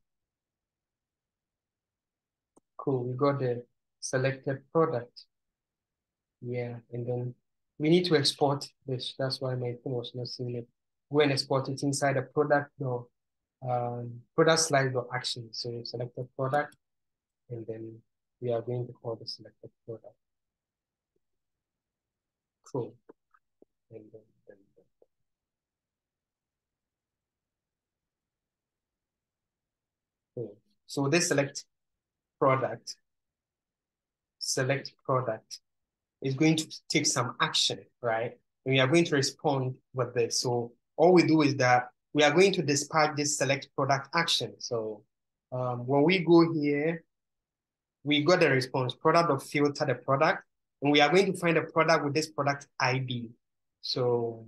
[SPEAKER 1] Cool. We got the selected product. Yeah, and then we need to export this. That's why my phone was not seeing it. Go and export it inside the product or um, product slice or action. So select the product, and then we are going to call the selected product. Cool. And then, then. So this select product, select product is going to take some action, right? And we are going to respond with this. So all we do is that we are going to dispatch this select product action. So um, when we go here, we got the response product of filter the product, and we are going to find a product with this product ID. So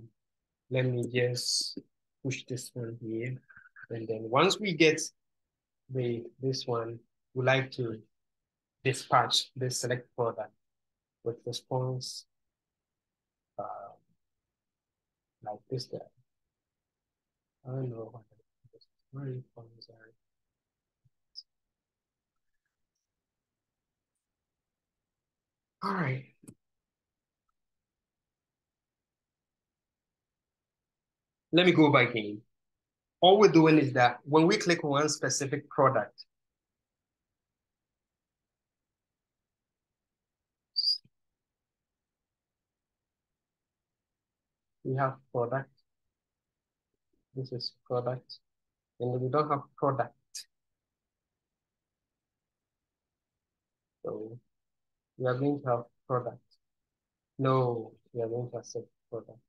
[SPEAKER 1] let me just push this one here. And then once we get the this one, we like to dispatch this select product with response uh, like this there. I don't know what response are. All right. Let me go back in. All we're doing is that when we click on one specific product, we have product. This is product. And we don't have product. So we are going to have product. No, we are going to accept product.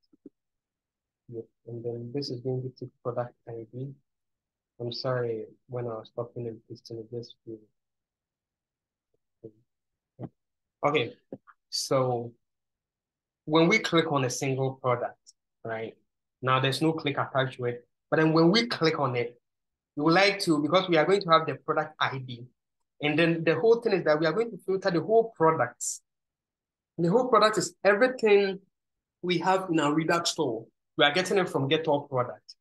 [SPEAKER 1] Yep. And then this is going to product ID. I'm sorry when I was talking and pasting this view. Okay, so when we click on a single product, right? Now there's no click attached to it. But then when we click on it, we would like to, because we are going to have the product ID. And then the whole thing is that we are going to filter the whole products. the whole product is everything we have in our Redux store. We are getting it from Get All Product.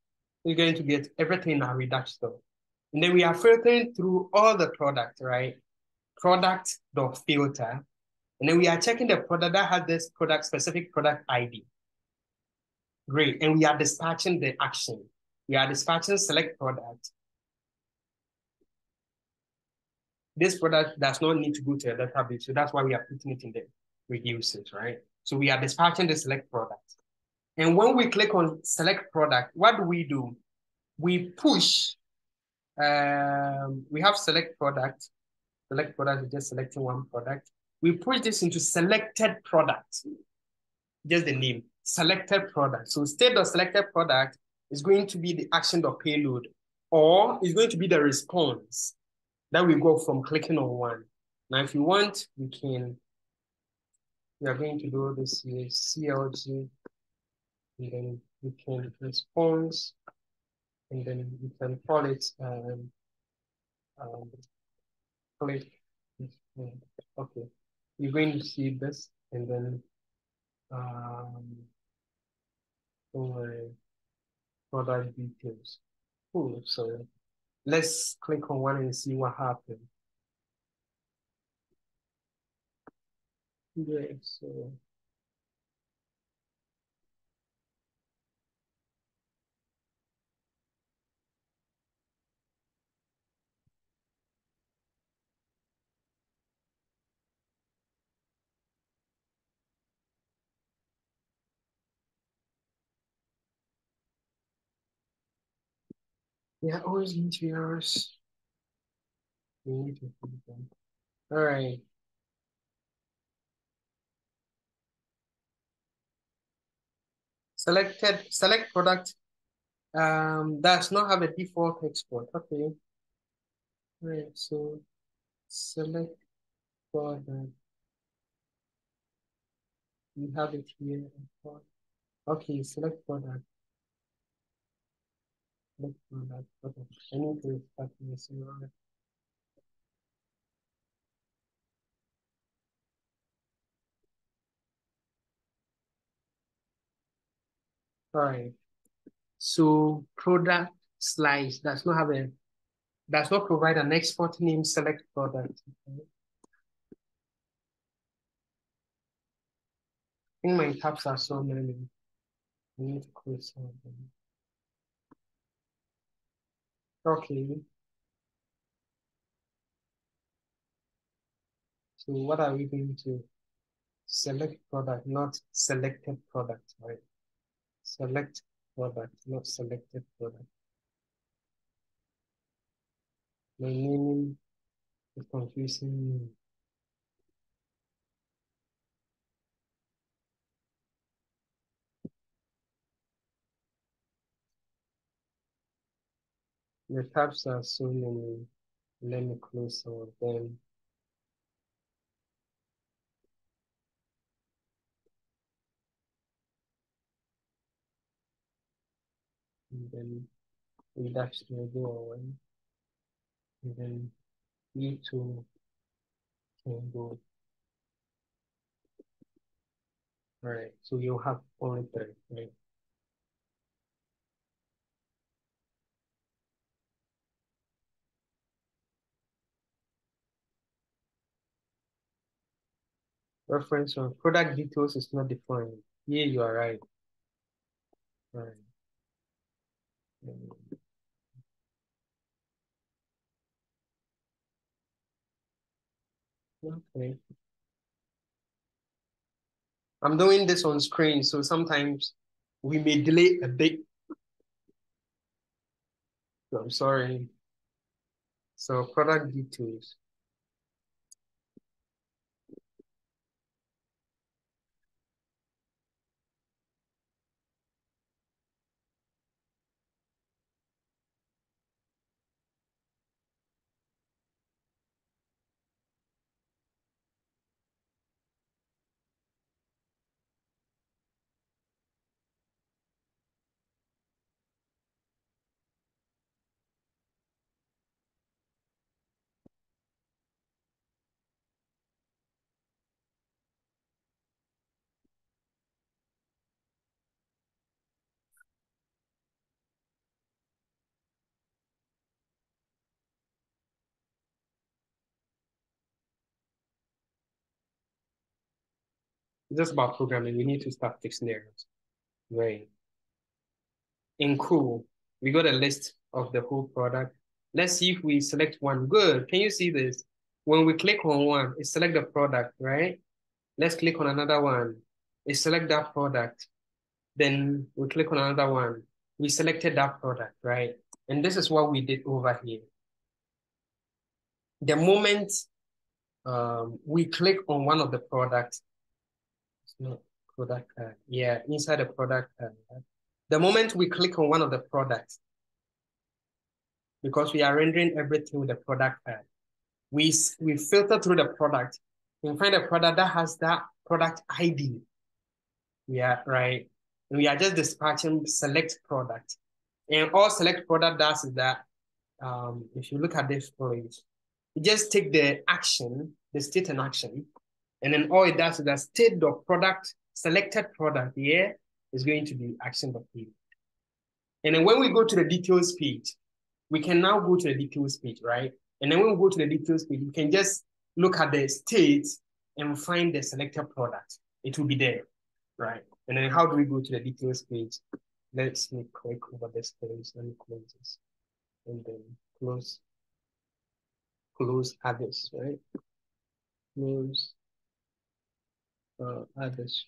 [SPEAKER 1] We're going to get everything in our Redux store. And then we are filtering through all the product, right? Product dot filter. And then we are checking the product that has this product specific product ID. Great. And we are dispatching the action. We are dispatching select product. this product does not need to go to a database. So that's why we are putting it in the reducers, right? So we are dispatching the select product. And when we click on select product, what do we do? We push, um, we have select product. Select product is just selecting one product. We push this into selected product. Just the name, selected product. So state of selected product is going to be the action of payload, or is going to be the response that we go from clicking on one. Now, if you want, we can, we are going to do this here, CLG, and then we can response, and then we can call it, um, um, click, okay. You're going to see this, and then, um, so, product details. Cool, so let's click on one and see what happens. Yeah, so Yeah, always need to them. All right. Selected select product um does not have a default export. Okay. All right, so select product. We have it here. Okay, select product. It. All right. So product slice does not have a does not provide an export name select product. Okay. I think my tabs are so many. I need to close some of them. Okay. So what are we going to select product, not selected product, right? Select product, not selected product. My naming is confusing The tabs are so many. Let me close some of them. And then dash will go away. And then E2 can go. All right, So you have only three, right? Reference on product details is not defined. Yeah, you are right. Right. Um, okay. I'm doing this on screen, so sometimes we may delay a bit. So I'm sorry. So product details. Just about programming, we need to start errors. Right. In cool, we got a list of the whole product. Let's see if we select one. Good. Can you see this? when we click on one, it select the product, right? Let's click on another one. It select that product. Then we click on another one. We selected that product, right? And this is what we did over here. The moment um, we click on one of the products, not product card. Yeah, inside the product card. The moment we click on one of the products, because we are rendering everything with the product card, we, we filter through the product and find a product that has that product ID. Yeah, right. And we are just dispatching select product. And all select product does is that um, if you look at this page, you just take the action, the state and action, and then all it does is that state the product, selected product here is going to be action dot page. And then when we go to the details page, we can now go to the details page, right? And then when we go to the details page, we can just look at the state and find the selected product. It will be there, right? And then how do we go to the details page? Let's me click over this page. Let me close this. And then close, close others, right? Close uh, others.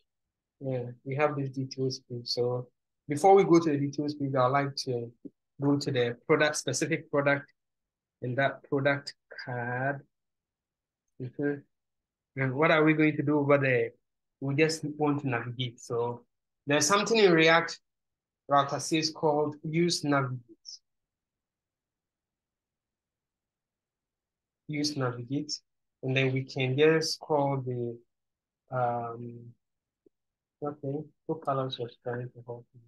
[SPEAKER 1] Yeah, we have this details page. So before we go to the details page, I'd like to go to the product specific product in that product card. -hmm. And what are we going to do over there? We just want to navigate. So there's something in React Router says called use navigate. Use navigate. And then we can just call the um okay, two colors was help you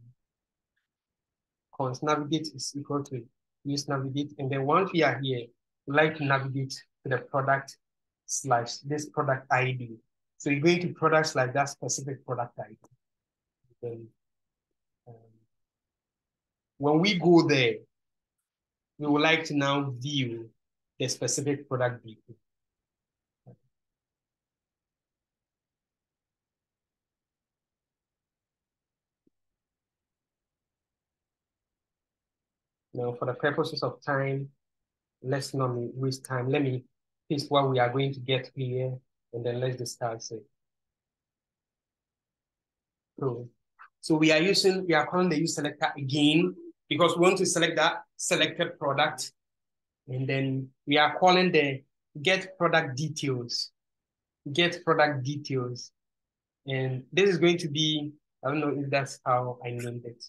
[SPEAKER 1] cons navigate is equal to use navigate. And then once we are here, like to navigate to the product slash this product ID. So you're going to products like that specific product ID. Then um, when we go there, we would like to now view the specific product detail. Now, for the purposes of time, let's not waste time. Let me paste what we are going to get here, and then let's discuss it. So, so we are using, we are calling the use selector again, because we want to select that selected product. And then we are calling the get product details, get product details. And this is going to be, I don't know if that's how I named it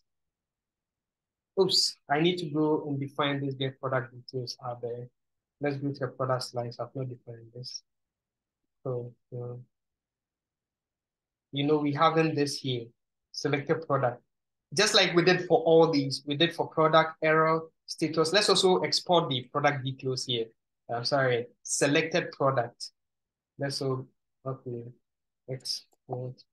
[SPEAKER 1] oops, I need to go and define this get product details are there. Let's go to the product slice. I've not defined this. So, uh, you know, we haven't this here, selected product. Just like we did for all these, we did for product error status. Let's also export the product details here. I'm sorry, selected product. Let's so, okay, export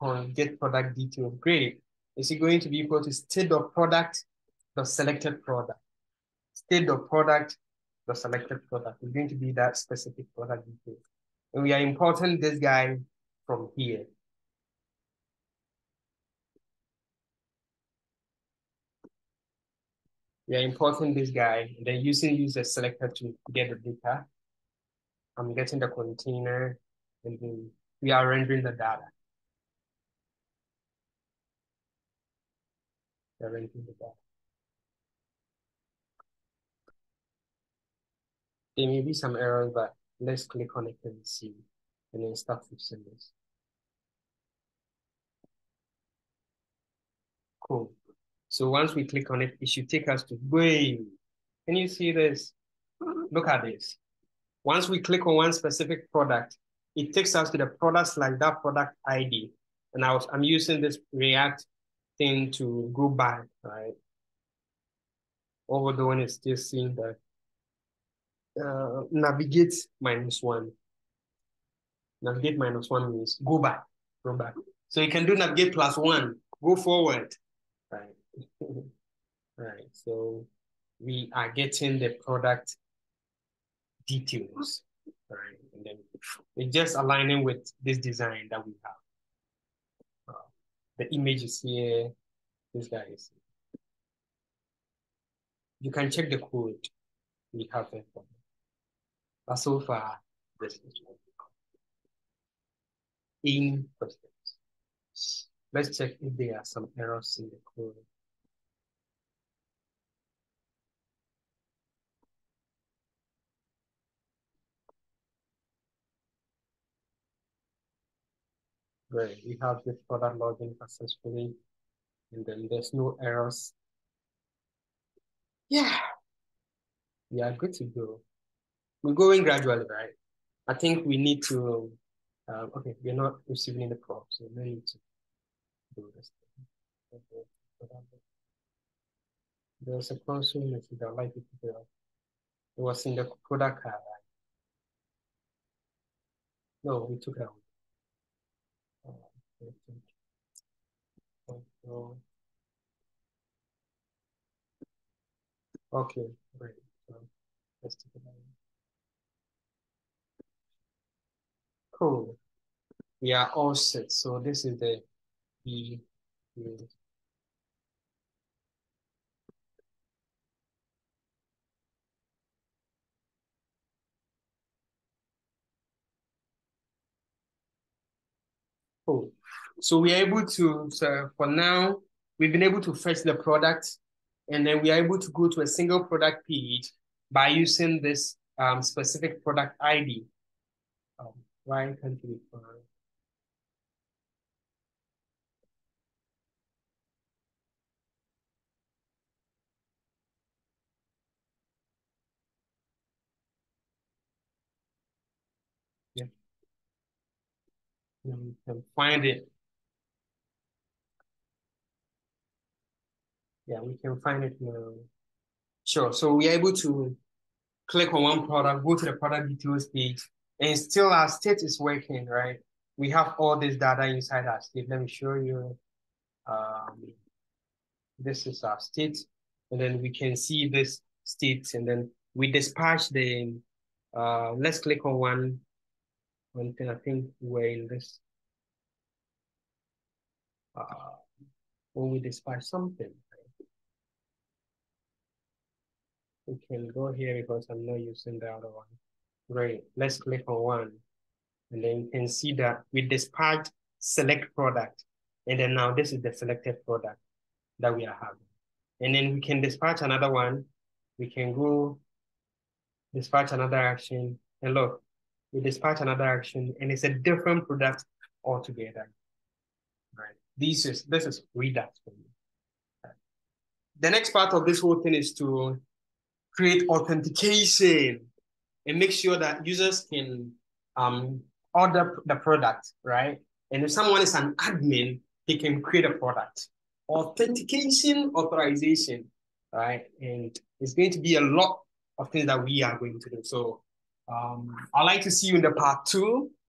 [SPEAKER 1] on get product detail. Great is it going to be equal to state of product, the selected product. State of product, the selected product. It's going to be that specific product detail. And we are importing this guy from here. We are importing this guy, and then using user selector to get the data. I'm getting the container, and then we are rendering the data. There anything with that? There may be some errors, but let's click on it and see, and then start fixing this. Cool. So once we click on it, it should take us to way. Can you see this? Look at this. Once we click on one specific product, it takes us to the products like that product ID. And I was, I'm using this React thing to go back, right? All we're doing is just seeing that uh, navigate minus one. Navigate minus one means go back, go back. So you can do navigate plus one, go forward, right? right, so we are getting the product details, right? And then we're just aligning with this design that we have the image is here, this guy is here. You can check the code we have it. But so far, this is what we got. in questions. Let's check if there are some errors in the code. Great, we have the product login successfully, and then there's no errors. Yeah, we are good to go. We're going gradually, right? I think we need to, uh, okay, we're not receiving the props, so we need to do this. There's a console message I'd like to do. It was in the product card, right? No, we took it out. Okay, great. So let's take. Cool. We are all set. So this is the the, the Cool. So we are able to, so for now, we've been able to fetch the product and then we are able to go to a single product page by using this um, specific product ID. Um, why can't we find? Yeah. Can find it. Yeah, we can find it now. Sure. So we're able to click on one product, go to the product details page, and still our state is working, right? We have all this data inside our state. Let me show you. Um, this is our state, and then we can see this state, and then we dispatch the, uh, let's click on one, one thing, I think we're in this, uh, when we dispatch something. We can go here because I'm not using the other one. Great. Let's click on one. And then you can see that we dispatch select product. And then now this is the selected product that we are having. And then we can dispatch another one. We can go dispatch another action. And look, we dispatch another action and it's a different product altogether. Right. This is this is Redux for me. The next part of this whole thing is to create authentication and make sure that users can um, order the product, right? And if someone is an admin, he can create a product. Authentication, authorization, right? And it's going to be a lot of things that we are going to do. So um, I'd like to see you in the part two.